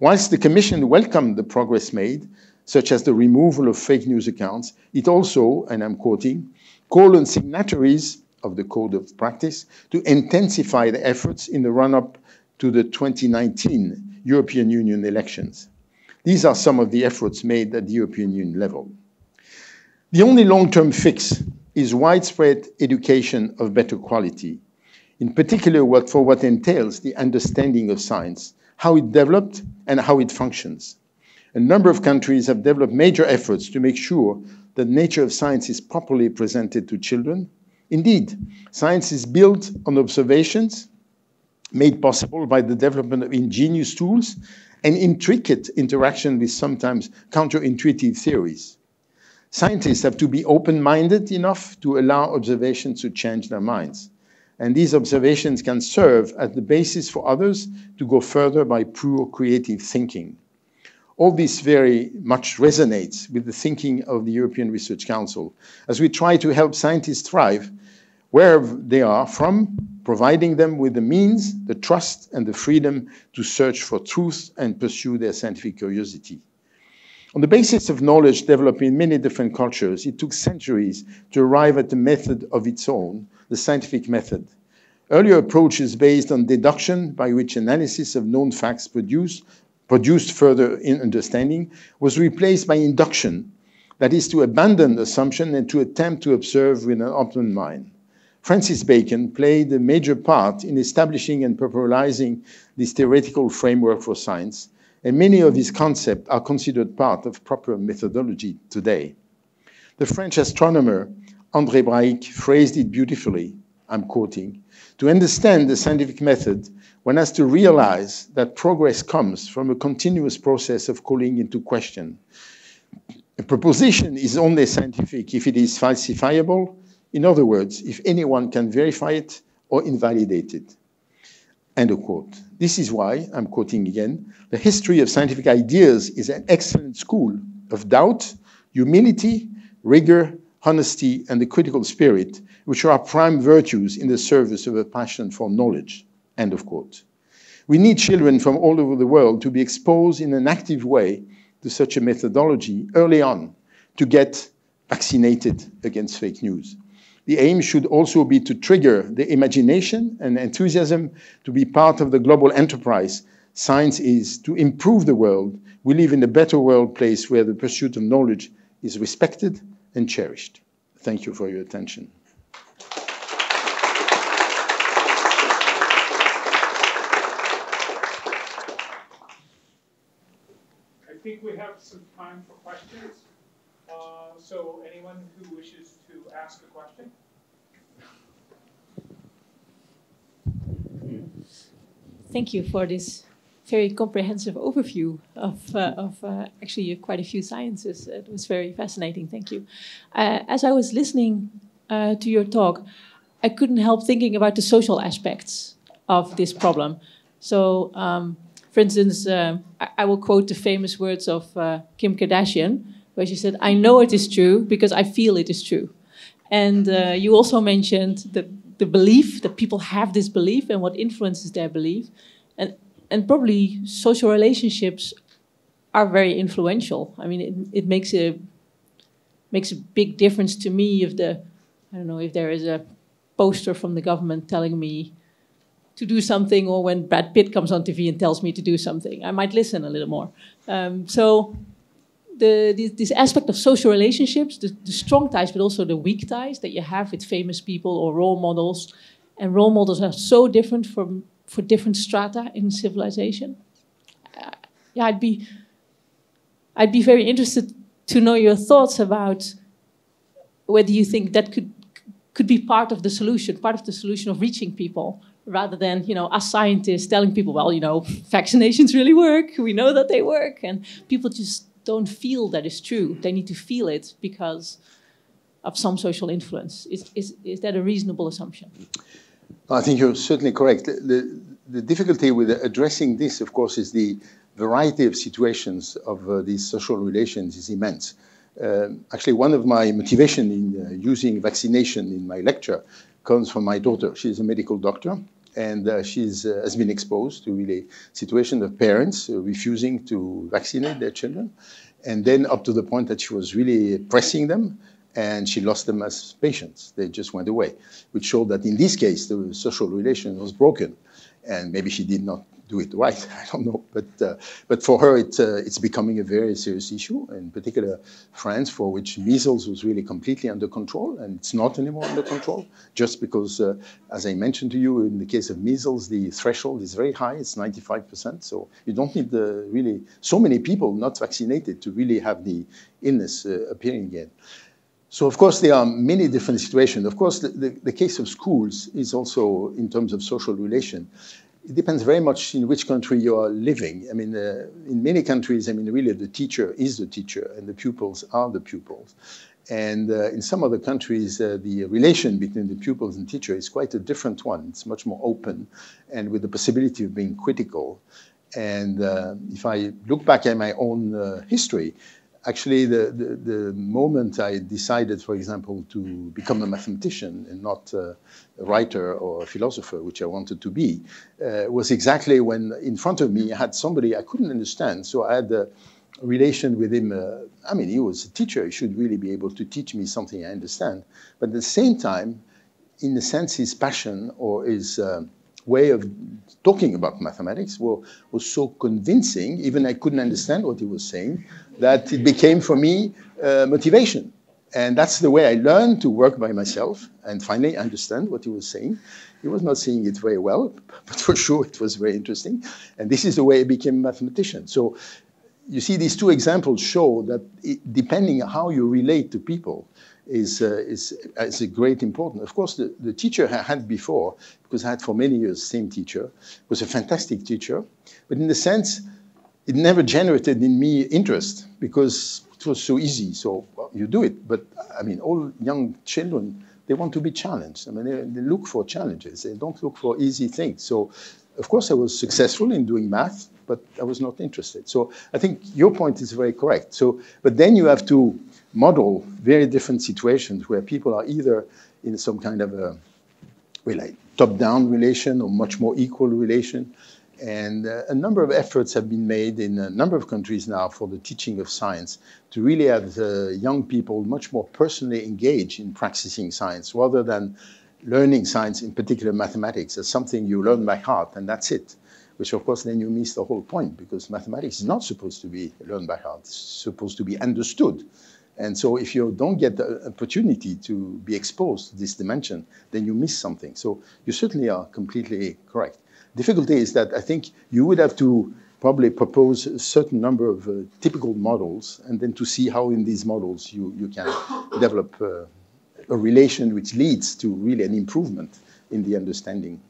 Whilst the Commission welcomed the progress made, such as the removal of fake news accounts, it also, and I'm quoting, called on signatories of the Code of Practice to intensify the efforts in the run-up to the 2019 European Union elections. These are some of the efforts made at the European Union level. The only long-term fix is widespread education of better quality, in particular what, for what entails the understanding of science, how it developed and how it functions. A number of countries have developed major efforts to make sure that nature of science is properly presented to children. Indeed, science is built on observations made possible by the development of ingenious tools and intricate interaction with sometimes counterintuitive theories. Scientists have to be open-minded enough to allow observations to change their minds. And these observations can serve as the basis for others to go further by pure creative thinking. All this very much resonates with the thinking of the European Research Council as we try to help scientists thrive wherever they are from, providing them with the means, the trust, and the freedom to search for truth and pursue their scientific curiosity. On the basis of knowledge developed in many different cultures, it took centuries to arrive at a method of its own, the scientific method. Earlier approaches based on deduction, by which analysis of known facts produced, produced further in understanding, was replaced by induction, that is, to abandon assumption and to attempt to observe with an open mind. Francis Bacon played a major part in establishing and popularizing this theoretical framework for science, and many of his concepts are considered part of proper methodology today. The French astronomer André Brahic phrased it beautifully, I'm quoting, to understand the scientific method, one has to realize that progress comes from a continuous process of calling into question. A proposition is only scientific if it is falsifiable, in other words, if anyone can verify it or invalidate it. End of quote. This is why, I'm quoting again, the history of scientific ideas is an excellent school of doubt, humility, rigor, honesty, and the critical spirit, which are prime virtues in the service of a passion for knowledge. End of quote. We need children from all over the world to be exposed in an active way to such a methodology early on to get vaccinated against fake news. The aim should also be to trigger the imagination and enthusiasm to be part of the global enterprise. Science is to improve the world. We live in a better world place where the pursuit of knowledge is respected and cherished. Thank you for your attention. I think we have some time for questions. Uh, so anyone who wishes to ask a question? Thank you for this very comprehensive overview of, uh, of uh, actually quite a few sciences. It was very fascinating. Thank you. Uh, as I was listening uh, to your talk, I couldn't help thinking about the social aspects of this problem. So, um, for instance, uh, I, I, will quote the famous words of uh, Kim Kardashian, where she said, I know it is true because I feel it is true. And you also mentioned the, the belief that people have this belief and what influences their belief. And and probably social relationships are very influential. I mean, it, it makes a makes a big difference to me if the I don't know if there is a poster from the government telling me to do something, or when Brad Pitt comes on TV and tells me to do something, I might listen a little more. Um, so. The, this, this, aspect of social relationships, the, the strong ties, but also the weak ties that you have with famous people or role models, and role models are so different from for different strata in civilization. Uh, yeah, I'd be, I'd be very interested to know your thoughts about whether you think that could could be part of the solution, part of the solution of reaching people, rather than you know us scientists telling people, well, you know, vaccinations really work, we know that they work, and people just don't feel that is true. They need to feel it because of some social influence. Is, is, is that a reasonable assumption? I think you're certainly correct. The, the, the, difficulty with addressing this, of course, is the variety of situations of uh, these social relations is immense. Uh, actually, one of my motivation in uh, using vaccination in my lecture comes from my daughter. She's a medical doctor, and uh, she uh, has been exposed to really situation of parents uh, refusing to vaccinate their children, and then up to the point that she was really pressing them, and she lost them as patients. They just went away, which showed that in this case the social relation was broken, and maybe she did not do it right. I don't know, but uh, but for her, it, uh, it's becoming a very serious issue. In particular, France, for which measles was really completely under control, and it's not anymore under control, just because, uh, as I mentioned to you, in the case of measles, the threshold is very high. It's 95%. So you don't need the really so many people not vaccinated to really have the illness uh, appearing again. So of course there are many different situations. Of course, the, the, the, case of schools is also in terms of social relation it depends very much in which country you are living. I mean, uh, in many countries, I mean, really the teacher is the teacher and the pupils are the pupils. And uh, in some other countries, uh, the relation between the pupils and teacher is quite a different one. It's much more open and with the possibility of being critical. And uh, if I look back at my own uh, history, actually the, the, the, moment I decided, for example, to become a mathematician and not a writer or a philosopher, which I wanted to be, uh, was exactly when in front of me I had somebody I couldn't understand. So I had a relation with him. Uh, I mean, he was a teacher. He should really be able to teach me something I understand. But at the same time, in a sense, his passion or his uh, way of talking about mathematics was, was so convincing, even I couldn't understand what he was saying, that it became for me uh, motivation. And that's the way I learned to work by myself and finally understand what he was saying. He was not saying it very well, but for sure it was very interesting. And this is the way I became a mathematician. So you see, these two examples show that it, depending on how you relate to people, is, uh, is, is a great important. Of course, the, the teacher I had before, because I had for many years the same teacher, was a fantastic teacher. But in the sense, it never generated in me interest because it was so easy. So well, you do it. But I mean, all young children, they want to be challenged. I mean, they, they look for challenges. They don't look for easy things. So of course, I was successful in doing math, but I was not interested. So I think your point is very correct. So, but then you have to model very different situations where people are either in some kind of a well, like top-down relation or much more equal relation. And uh, a number of efforts have been made in a number of countries now for the teaching of science to really have uh, young people much more personally engaged in practicing science rather than learning science, in particular mathematics, as something you learn by heart and that's it. Which of course then you miss the whole point because mathematics is not supposed to be learned by heart, it's supposed to be understood. And so if you don't get the opportunity to be exposed to this dimension, then you miss something. So you certainly are completely correct. Difficulty is that I think you would have to probably propose a certain number of uh, typical models and then to see how in these models you, you can develop uh, a relation which leads to really an improvement in the understanding.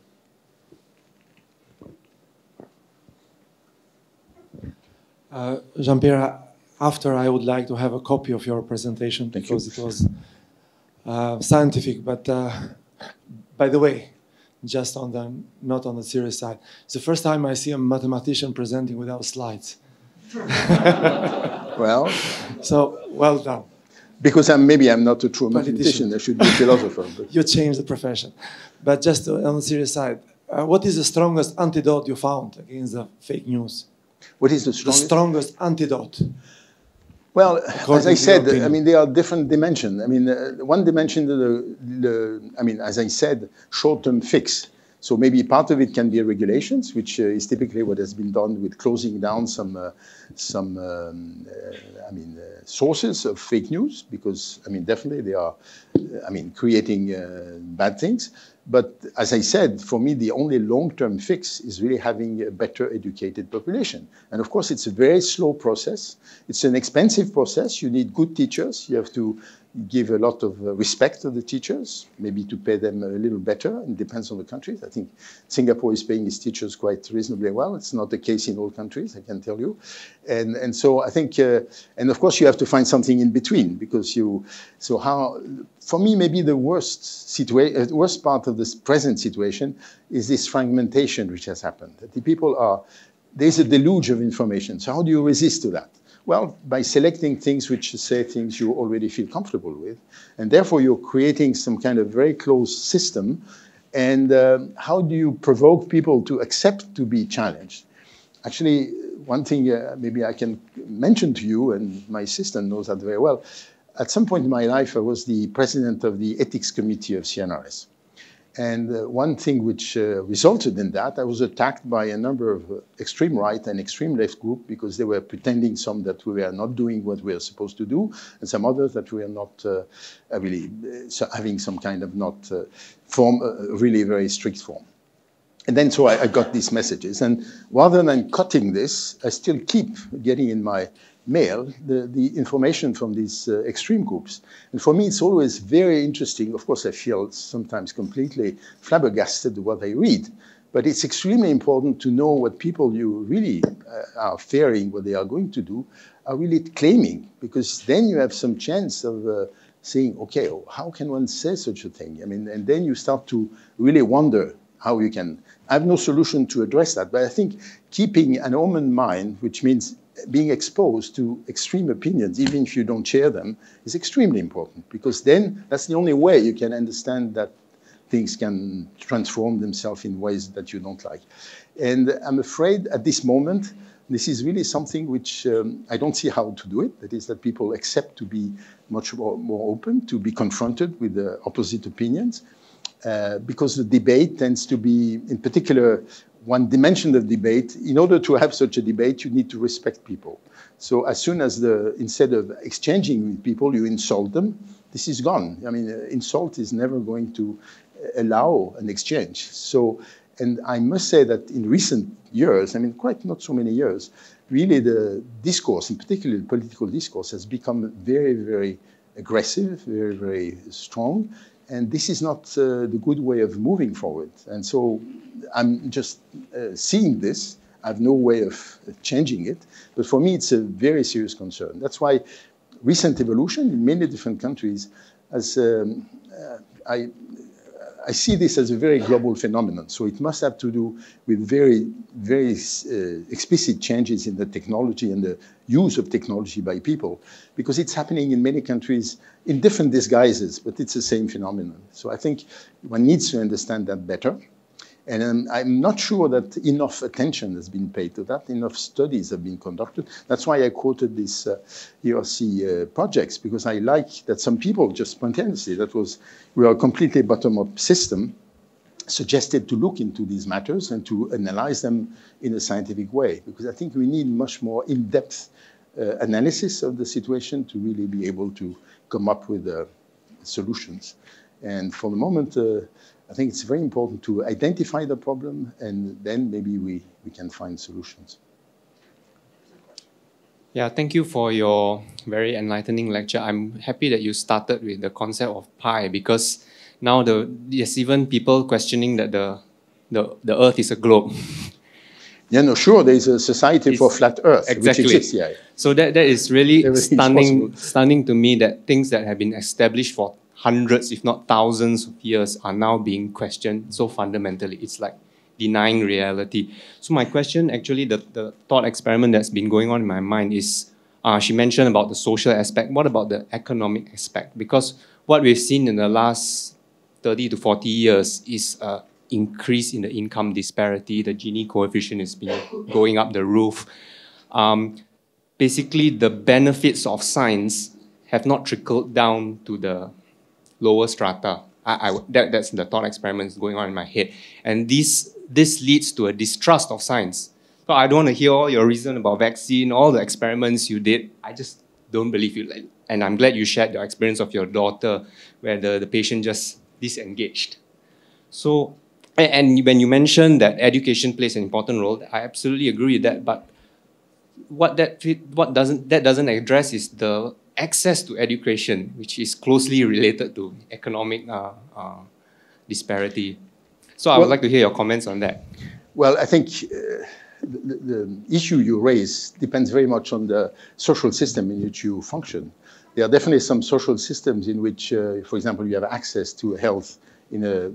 Uh, Jean-Pierre, after I would like to have a copy of your presentation because you. it was uh, scientific. But uh, by the way, just on the not on the serious side, it's the first time I see a mathematician presenting without slides. well, so well done. Because I'm, maybe I'm not a true mathematician, I should be a philosopher. But. you changed the profession. But just on the serious side, uh, what is the strongest antidote you found against the fake news? What is the strongest? The strongest antidote. Well, as I said, I mean, there are different dimensions. I mean, uh, one dimension, the, the, I mean, as I said, short-term fix. So maybe part of it can be regulations, which uh, is typically what has been done with closing down some, uh, some, um, uh, I mean, uh, sources of fake news, because I mean, definitely they are, I mean, creating uh, bad things. But as I said, for me, the only long-term fix is really having a better educated population. And of course, it's a very slow process. It's an expensive process. You need good teachers. You have to give a lot of uh, respect to the teachers, maybe to pay them a little better. It depends on the countries. I think Singapore is paying its teachers quite reasonably well. It's not the case in all countries, I can tell you. And, and so I think, uh, and of course you have to find something in between because you, so how, for me, maybe the worst situation, uh, worst part of this present situation is this fragmentation which has happened. The people are, there's a deluge of information. So how do you resist to that? Well, by selecting things which say things you already feel comfortable with. And therefore, you're creating some kind of very closed system. And um, how do you provoke people to accept to be challenged? Actually, one thing uh, maybe I can mention to you, and my assistant knows that very well. At some point in my life, I was the president of the ethics committee of CNRS. And uh, one thing which uh, resulted in that, I was attacked by a number of uh, extreme right and extreme left groups because they were pretending some that we were not doing what we are supposed to do, and some others that we are not really having some kind of not form, really very strict form. And then so I, I, got these messages. And rather than cutting this, I still keep getting in my mail the, the information from these uh, extreme groups. And for me, it's always very interesting. Of course, I feel sometimes completely flabbergasted what I read. But it's extremely important to know what people you really uh, are fearing, what they are going to do, are really claiming, because then you have some chance of uh, saying, okay, how can one say such a thing? I mean, and then you start to really wonder how you can. I have no solution to address that, but I think keeping an open mind, which means being exposed to extreme opinions, even if you don't share them, is extremely important because then that's the only way you can understand that things can transform themselves in ways that you don't like. And I'm afraid at this moment, this is really something which um, I don't see how to do it. That is that people accept to be much more, more open, to be confronted with the opposite opinions, uh, because the debate tends to be, in particular, one dimension of debate, in order to have such a debate, you need to respect people. So as soon as the, instead of exchanging with people, you insult them, this is gone. I mean, uh, insult is never going to uh, allow an exchange. So, and I must say that in recent years, I mean, quite not so many years, really the discourse, in particular the political discourse, has become very, very aggressive, very, very strong. And this is not uh, the good way of moving forward. And so I'm just uh, seeing this. I have no way of changing it. But for me, it's a very serious concern. That's why recent evolution in many different countries, as um, uh, I, I see this as a very global phenomenon. So it must have to do with very, very uh, explicit changes in the technology and the use of technology by people, because it's happening in many countries in different disguises, but it's the same phenomenon. So I think one needs to understand that better. And um, I'm not sure that enough attention has been paid to that, enough studies have been conducted. That's why I quoted these uh, ERC uh, projects, because I like that some people just spontaneously, that was, we are a completely bottom-up system, suggested to look into these matters and to analyze them in a scientific way, because I think we need much more in-depth uh, analysis of the situation to really be able to come up with uh, solutions. And for the moment, uh, I think it's very important to identify the problem and then maybe we, we can find solutions. Yeah, thank you for your very enlightening lecture. I'm happy that you started with the concept of pi because now the there's even people questioning that the the, the earth is a globe. Yeah, no, sure, there's a society it's, for flat earth. Exactly. Exists, yeah. So that, that is really stunning, stunning to me that things that have been established for hundreds, if not thousands of years are now being questioned so fundamentally. It's like denying reality. So my question, actually, the, the thought experiment that's been going on in my mind is, uh, she mentioned about the social aspect. What about the economic aspect? Because what we've seen in the last 30 to 40 years is an increase in the income disparity. The Gini coefficient has been going up the roof. Um, basically, the benefits of science have not trickled down to the lower strata. I, I, that, that's the thought experiments going on in my head. And this, this leads to a distrust of science. So I don't want to hear all your reason about vaccine, all the experiments you did. I just don't believe you. And I'm glad you shared your experience of your daughter where the, the patient just disengaged. So, and when you mentioned that education plays an important role, I absolutely agree with that. But what that what doesn't that doesn't address is the access to education, which is closely related to economic uh, uh, disparity. So I well, would like to hear your comments on that. Well, I think uh, the, the, issue you raise depends very much on the social system in which you function. There are definitely some social systems in which, uh, for example, you have access to health in a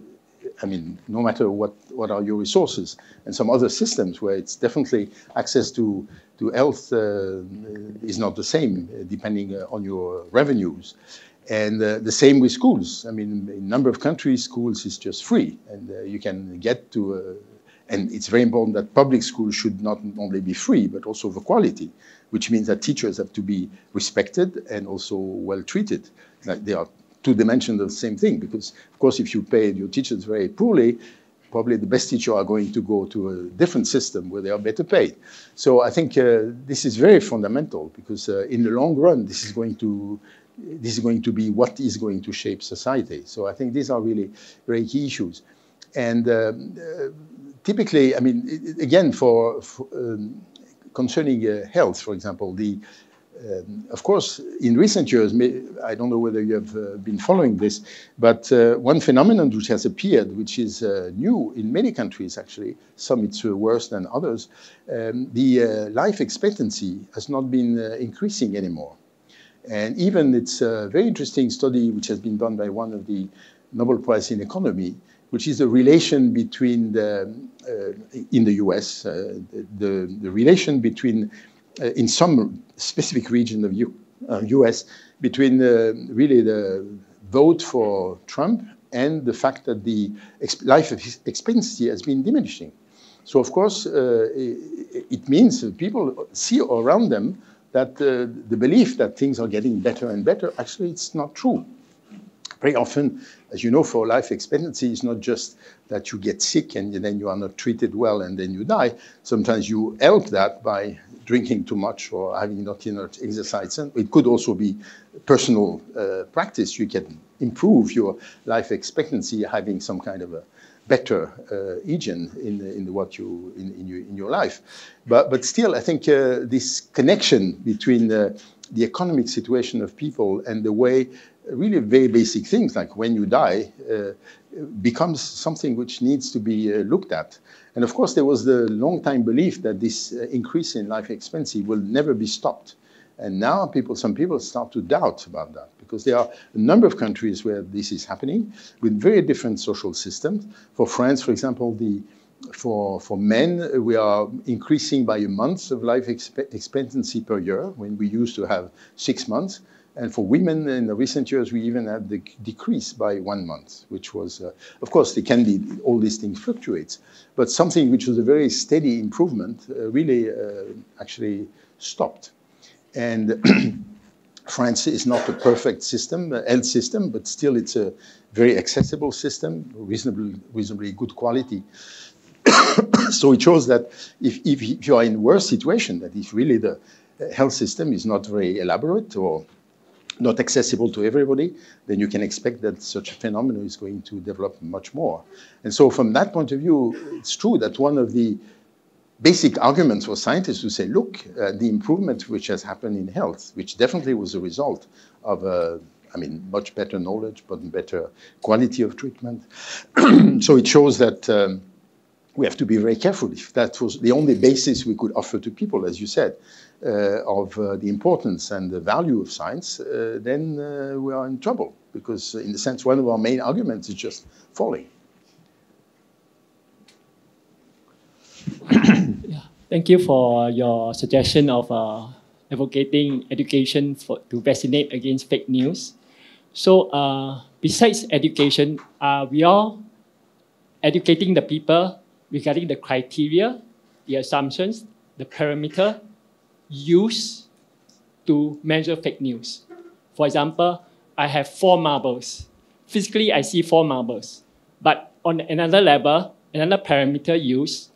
I mean, no matter what, what are your resources, and some other systems where it's definitely access to, to health uh, is not the same uh, depending uh, on your revenues. And uh, the same with schools. I mean, in a number of countries, schools is just free, and uh, you can get to. Uh, and it's very important that public schools should not only be free, but also of quality, which means that teachers have to be respected and also well treated. Like they are two dimensions of the same thing, because of course, if you pay your teachers very poorly, probably the best teachers are going to go to a different system where they are better paid. So I think uh, this is very fundamental because uh, in the long run, this is going to this is going to be what is going to shape society. So I think these are really very key issues. And um, uh, typically, I mean, again, for, for um, concerning uh, health, for example, the um, of course, in recent years, I don't know whether you have uh, been following this, but uh, one phenomenon which has appeared, which is uh, new in many countries actually, some it's uh, worse than others, um, the life expectancy has not been increasing anymore. And even it's a very interesting study which has been done by one of the Nobel Prize in Economy, which is the relation between the, uh, in the US, uh, the, the relation between, uh, in some specific region of U, US, uh, between the, really the vote for Trump and the fact that the life expectancy has been diminishing. So of course, uh, it, it means people see around them that uh, the belief that things are getting better and better, actually, it's not true. Very often, as you know, for life expectancy, it's not just that you get sick and then you are not treated well and then you die. Sometimes you help that by drinking too much or having not enough exercise. And it could also be personal uh, practice. You can improve your life expectancy having some kind of a better uh, agent in, in what you in, in, your, in your life. But, but still, I think uh, this connection between the, the economic situation of people and the way really very basic things like when you die uh, becomes something which needs to be uh, looked at. And of course, there was the long time belief that this uh, increase in life expectancy will never be stopped. And now people, some people start to doubt about that because there are a number of countries where this is happening with very different social systems. For France, for example, the, for, for men, we are increasing by a month of life expe expectancy per year when we used to have six months. And for women, in the recent years, we even had the decrease by one month, which was, uh, of course, they can be, all these things fluctuates, but something which was a very steady improvement uh, really uh, actually stopped. And France is not a perfect system, health system, but still it's a very accessible system, reasonably, reasonably good quality. so it shows that if, if you are in worse situation, that if really the health system is not very elaborate or not accessible to everybody, then you can expect that such a phenomenon is going to develop much more. And so from that point of view, it's true that one of the basic arguments for scientists to say, look, uh, the improvement which has happened in health, which definitely was a result of, uh, I mean, much better knowledge, but better quality of treatment. so it shows that um, we have to be very careful. If that was the only basis we could offer to people, as you said, uh, of uh, the importance and the value of science, uh, then uh, we are in trouble. Because in the sense, one of our main arguments is just falling. yeah. Thank you for your suggestion of uh, advocating education for, to vaccinate against fake news. So uh, besides education, uh, we are educating the people regarding the criteria, the assumptions, the parameter used to measure fake news. For example, I have four marbles. Physically, I see four marbles. But on another level, another parameter used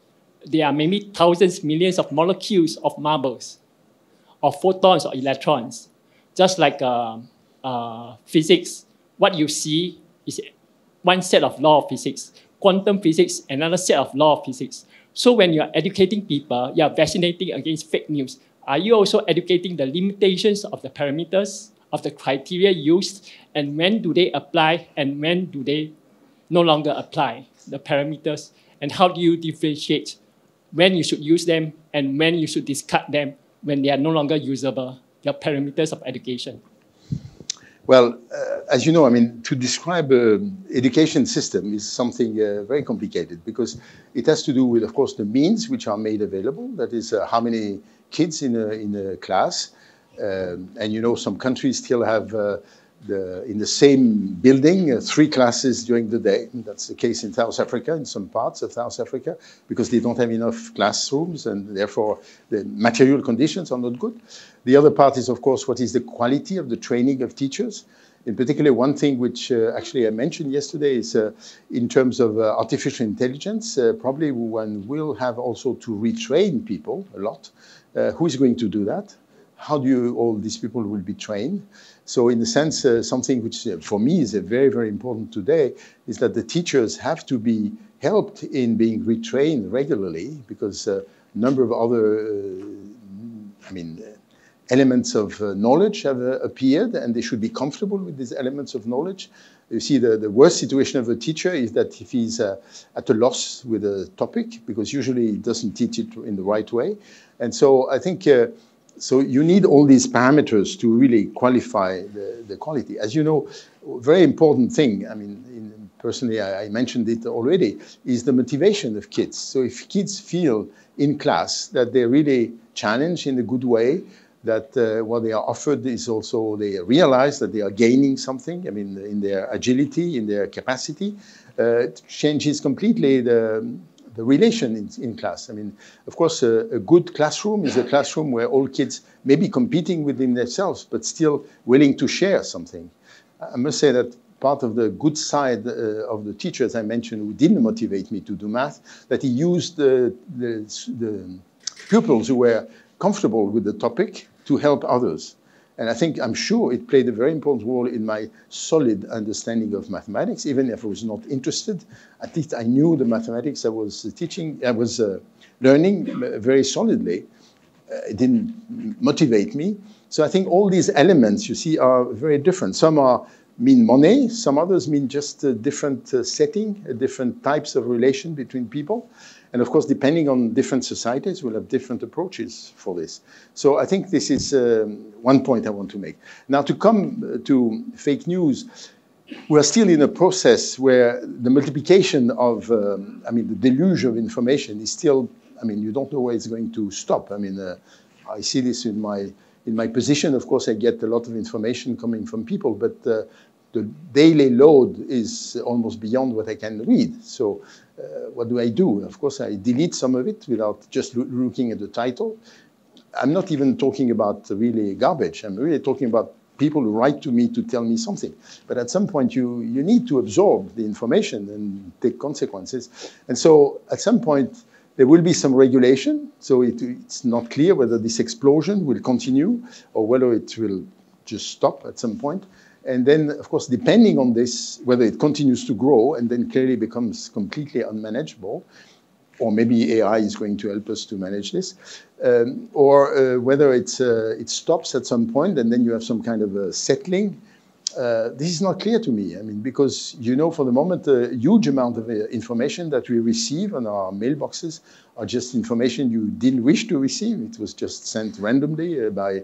there are maybe thousands, millions of molecules of marbles, or photons or electrons. Just like uh, uh, physics, what you see is one set of law of physics. Quantum physics, another set of law of physics. So when you are educating people, you are vaccinating against fake news. Are you also educating the limitations of the parameters, of the criteria used, and when do they apply and when do they no longer apply the parameters? And how do you differentiate when you should use them and when you should discard them when they are no longer usable, the parameters of education? Well, uh, as you know, I mean, to describe an education system is something uh, very complicated because it has to do with, of course, the means which are made available. That is, uh, how many kids in a, in a class. Um, and you know, some countries still have uh, the, in the same building, uh, three classes during the day. That's the case in South Africa, in some parts of South Africa, because they don't have enough classrooms and therefore the material conditions are not good. The other part is, of course, what is the quality of the training of teachers. In particular, one thing which uh, actually I mentioned yesterday is uh, in terms of uh, artificial intelligence, uh, probably one will have also to retrain people a lot. Uh, who is going to do that? How do you, all these people will be trained? So in a sense, uh, something which for me is very, very important today is that the teachers have to be helped in being retrained regularly because a number of other, I mean, elements of uh, knowledge have uh, appeared and they should be comfortable with these elements of knowledge. You see, the, the worst situation of a teacher is that if he's uh, at a loss with a topic, because usually he doesn't teach it in the right way. And so I think, uh, so you need all these parameters to really qualify the, the quality. As you know, very important thing, I mean, in, personally, I, I mentioned it already, is the motivation of kids. So if kids feel in class that they're really challenged in a good way, that uh, what they are offered is also they realize that they are gaining something. I mean, in their agility, in their capacity, uh, changes completely the, the relation in, in, class. I mean, of course, a, a, good classroom is a classroom where all kids may be competing within themselves, but still willing to share something. I must say that part of the good side uh, of the teacher, as I mentioned who didn't motivate me to do math, that he used the, the, the pupils who were comfortable with the topic to help others. And I think, I'm sure it played a very important role in my solid understanding of mathematics, even if I was not interested. At least I knew the mathematics I was teaching, I was uh, learning very solidly. Uh, it didn't motivate me. So I think all these elements you see are very different. Some are mean money, some others mean just a different uh, setting, a different types of relation between people. And of course, depending on different societies, we'll have different approaches for this. So I think this is um, one point I want to make. Now, to come uh, to fake news, we're still in a process where the multiplication of, um, I mean, the deluge of information is still, I mean, you don't know where it's going to stop. I mean, uh, I see this in my in my position. Of course, I get a lot of information coming from people, but uh, the daily load is almost beyond what I can read. So Uh, what do I do? Of course, I delete some of it without just looking at the title. I'm not even talking about really garbage. I'm really talking about people who write to me to tell me something. But at some point, you, you need to absorb the information and take consequences. And so at some point, there will be some regulation. So it, it's not clear whether this explosion will continue or whether it will just stop at some point. And then, of course, depending on this, whether it continues to grow and then clearly becomes completely unmanageable, or maybe AI is going to help us to manage this, um, or uh, whether it's, uh, it stops at some point and then you have some kind of a settling. Uh, this is not clear to me. I mean, because you know, for the moment, a huge amount of uh, information that we receive on our mailboxes are just information you didn't wish to receive. It was just sent randomly uh, by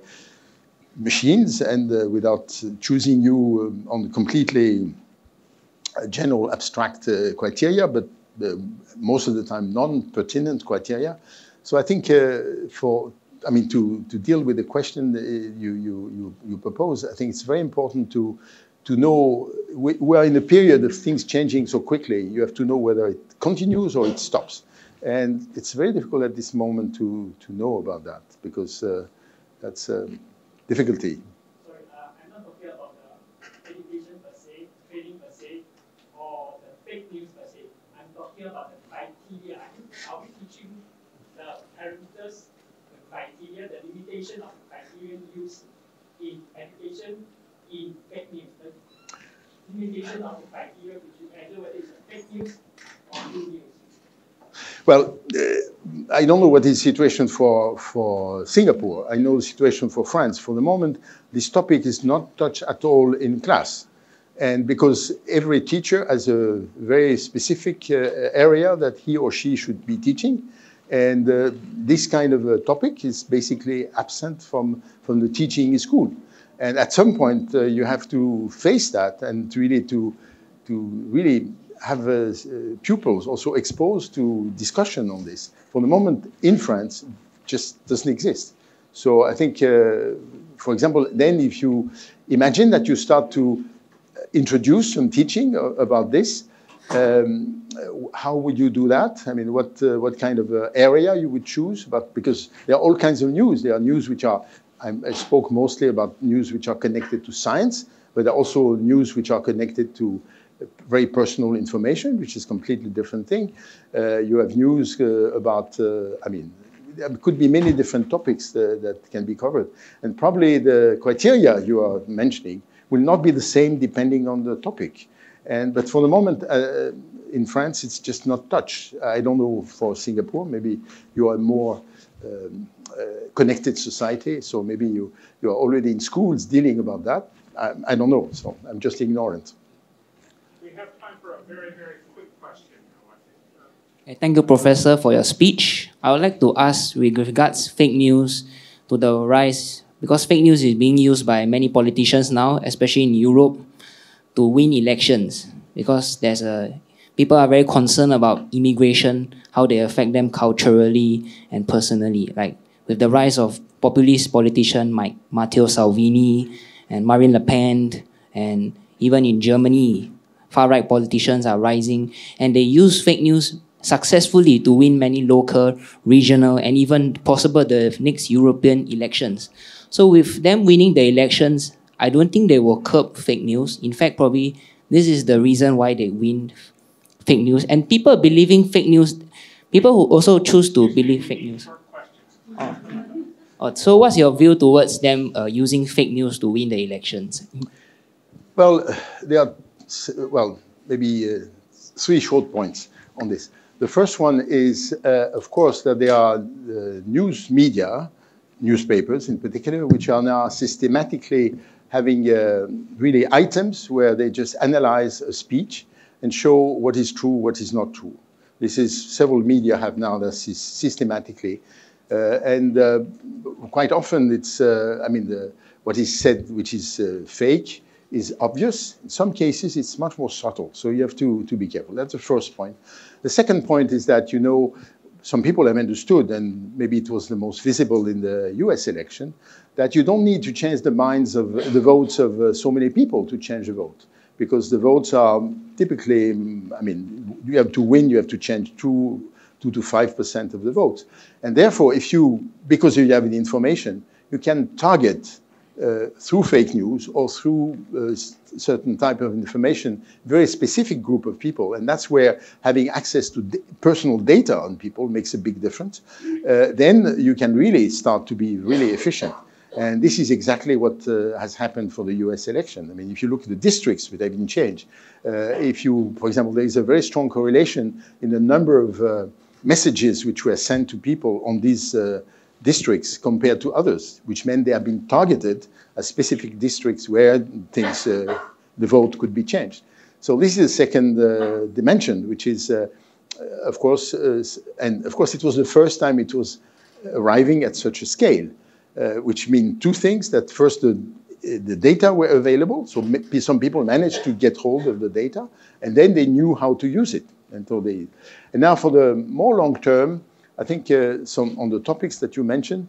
machines and uh, without choosing you um, on completely uh, general abstract uh, criteria, but most of the time non-pertinent criteria. So I think for I mean, to, to deal with the question you, you, you, you propose, I think it's very important to, to know we, we, are in a period of things changing so quickly. You have to know whether it continues or it stops. And it's very difficult at this moment to, to know about that because uh, that's, um, difficulty. Sorry, uh, I'm not talking about the education per se, training per se, or the fake news per se. I'm talking about the criteria. Are we teaching the parameters, the criteria, the limitation of the criteria used in education in fake news? The limitation of the criteria which is measure whether it's fake news or new news. Well, uh, I don't know what is the situation for, for Singapore. I know the situation for France. For the moment, this topic is not touched at all in class. And because every teacher has a very specific uh, area that he or she should be teaching. And uh, this kind of a topic is basically absent from, from the teaching in school. And at some point, uh, you have to face that and really to, to really have uh, pupils also exposed to discussion on this. For the moment, in France, just doesn't exist. So I think uh, for example, then if you imagine that you start to introduce some teaching about this, um, how would you do that? I mean, what uh, what kind of uh, area you would choose? But because there are all kinds of news. There are news which are I, I spoke mostly about news which are connected to science, but there are also news which are connected to very personal information, which is completely different thing. Uh, you have news uh, about, uh, I mean, there could be many different topics that, that can be covered. And probably the criteria you are mentioning will not be the same depending on the topic. And, but for the moment, uh, in France, it's just not touched. I don't know for Singapore, maybe you are more um, uh, connected society, so maybe you, you are already in schools dealing about that. I, I don't know, so I'm just ignorant. We have time for a quick question. Thank you, Professor, for your speech. I would like to ask with regards fake news to the rise, because fake news is being used by many politicians now, especially in Europe, to win elections. Because there's a people are very concerned about immigration, how they affect them culturally and personally. Like with the rise of populist politicians like Matteo Salvini and Marine Le Pen, and even in Germany, far-right politicians are rising, and they use fake news successfully to win many local, regional, and even possible the next European elections. So with them winning the elections, I don't think they will curb fake news. In fact, probably this is the reason why they win fake news. And people believing fake news, people who also choose to believe fake news. Oh. Oh, so what's your view towards them uh, using fake news to win the elections? Well, there are, well, maybe uh, three short points on this. The first one is, uh, of course, that there are uh, news media, newspapers in particular, which are now systematically having uh, really items where they just analyze a speech and show what is true, what is not true. This is several media have now that systematically, uh, and uh, quite often it's, I mean, the, what is said which is fake is obvious. In some cases, it's much more subtle. So you have to, to be careful. That's the first point. The second point is that, you know, some people have understood, and maybe it was the most visible in the US election, that you don't need to change the minds of the votes of uh, so many people to change the vote. Because the votes are typically, I mean, you have to win, you have to change two, two to five percent of the votes. And therefore, if you, because you have the information, you can target through fake news or through uh, certain type of information, very specific group of people. And that's where having access to personal data on people makes a big difference. Uh, then you can really start to be really efficient. And this is exactly what uh, has happened for the US election. I mean, if you look at the districts that have been changed, uh, if you, for example, there is a very strong correlation in the number of uh, messages which were sent to people on these districts compared to others, which meant they have been targeted as specific districts where things, uh, the vote could be changed. So this is the second uh, dimension, which is, uh, of course, uh, and of course it was the first time it was arriving at such a scale, uh, which means two things, that first the, the data were available, so some people managed to get hold of the data, and then they knew how to use it. And, so they, and now for the more long term, I think uh, some on the topics that you mentioned,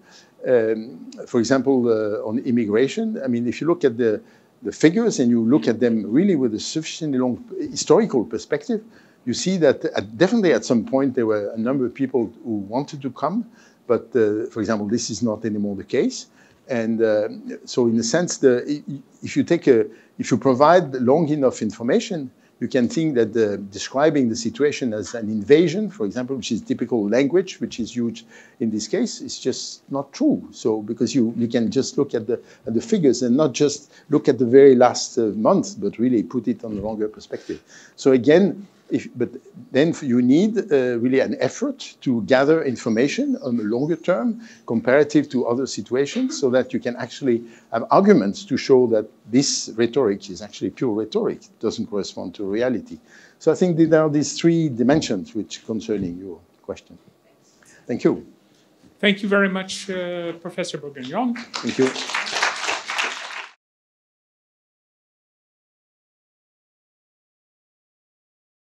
um, for example, uh, on immigration, I mean, if you look at the, the figures and you look at them really with a sufficiently long historical perspective, you see that at, definitely at some point there were a number of people who wanted to come, but uh, for example, this is not anymore the case. And uh, so, in a sense, the, if you take a, if you provide long enough information, you can think that the, describing the situation as an invasion, for example, which is typical language, which is used in this case, is just not true. So because you, you can just look at the, at the figures and not just look at the very last uh, month, but really put it on a longer perspective. So again, if, but then you need uh, really an effort to gather information on a longer term comparative to other situations so that you can actually have arguments to show that this rhetoric is actually pure rhetoric, it doesn't correspond to reality. So I think there are these three dimensions which concerning your question. Thank you. Thank you very much, uh, Professor Bourguignon. Thank you.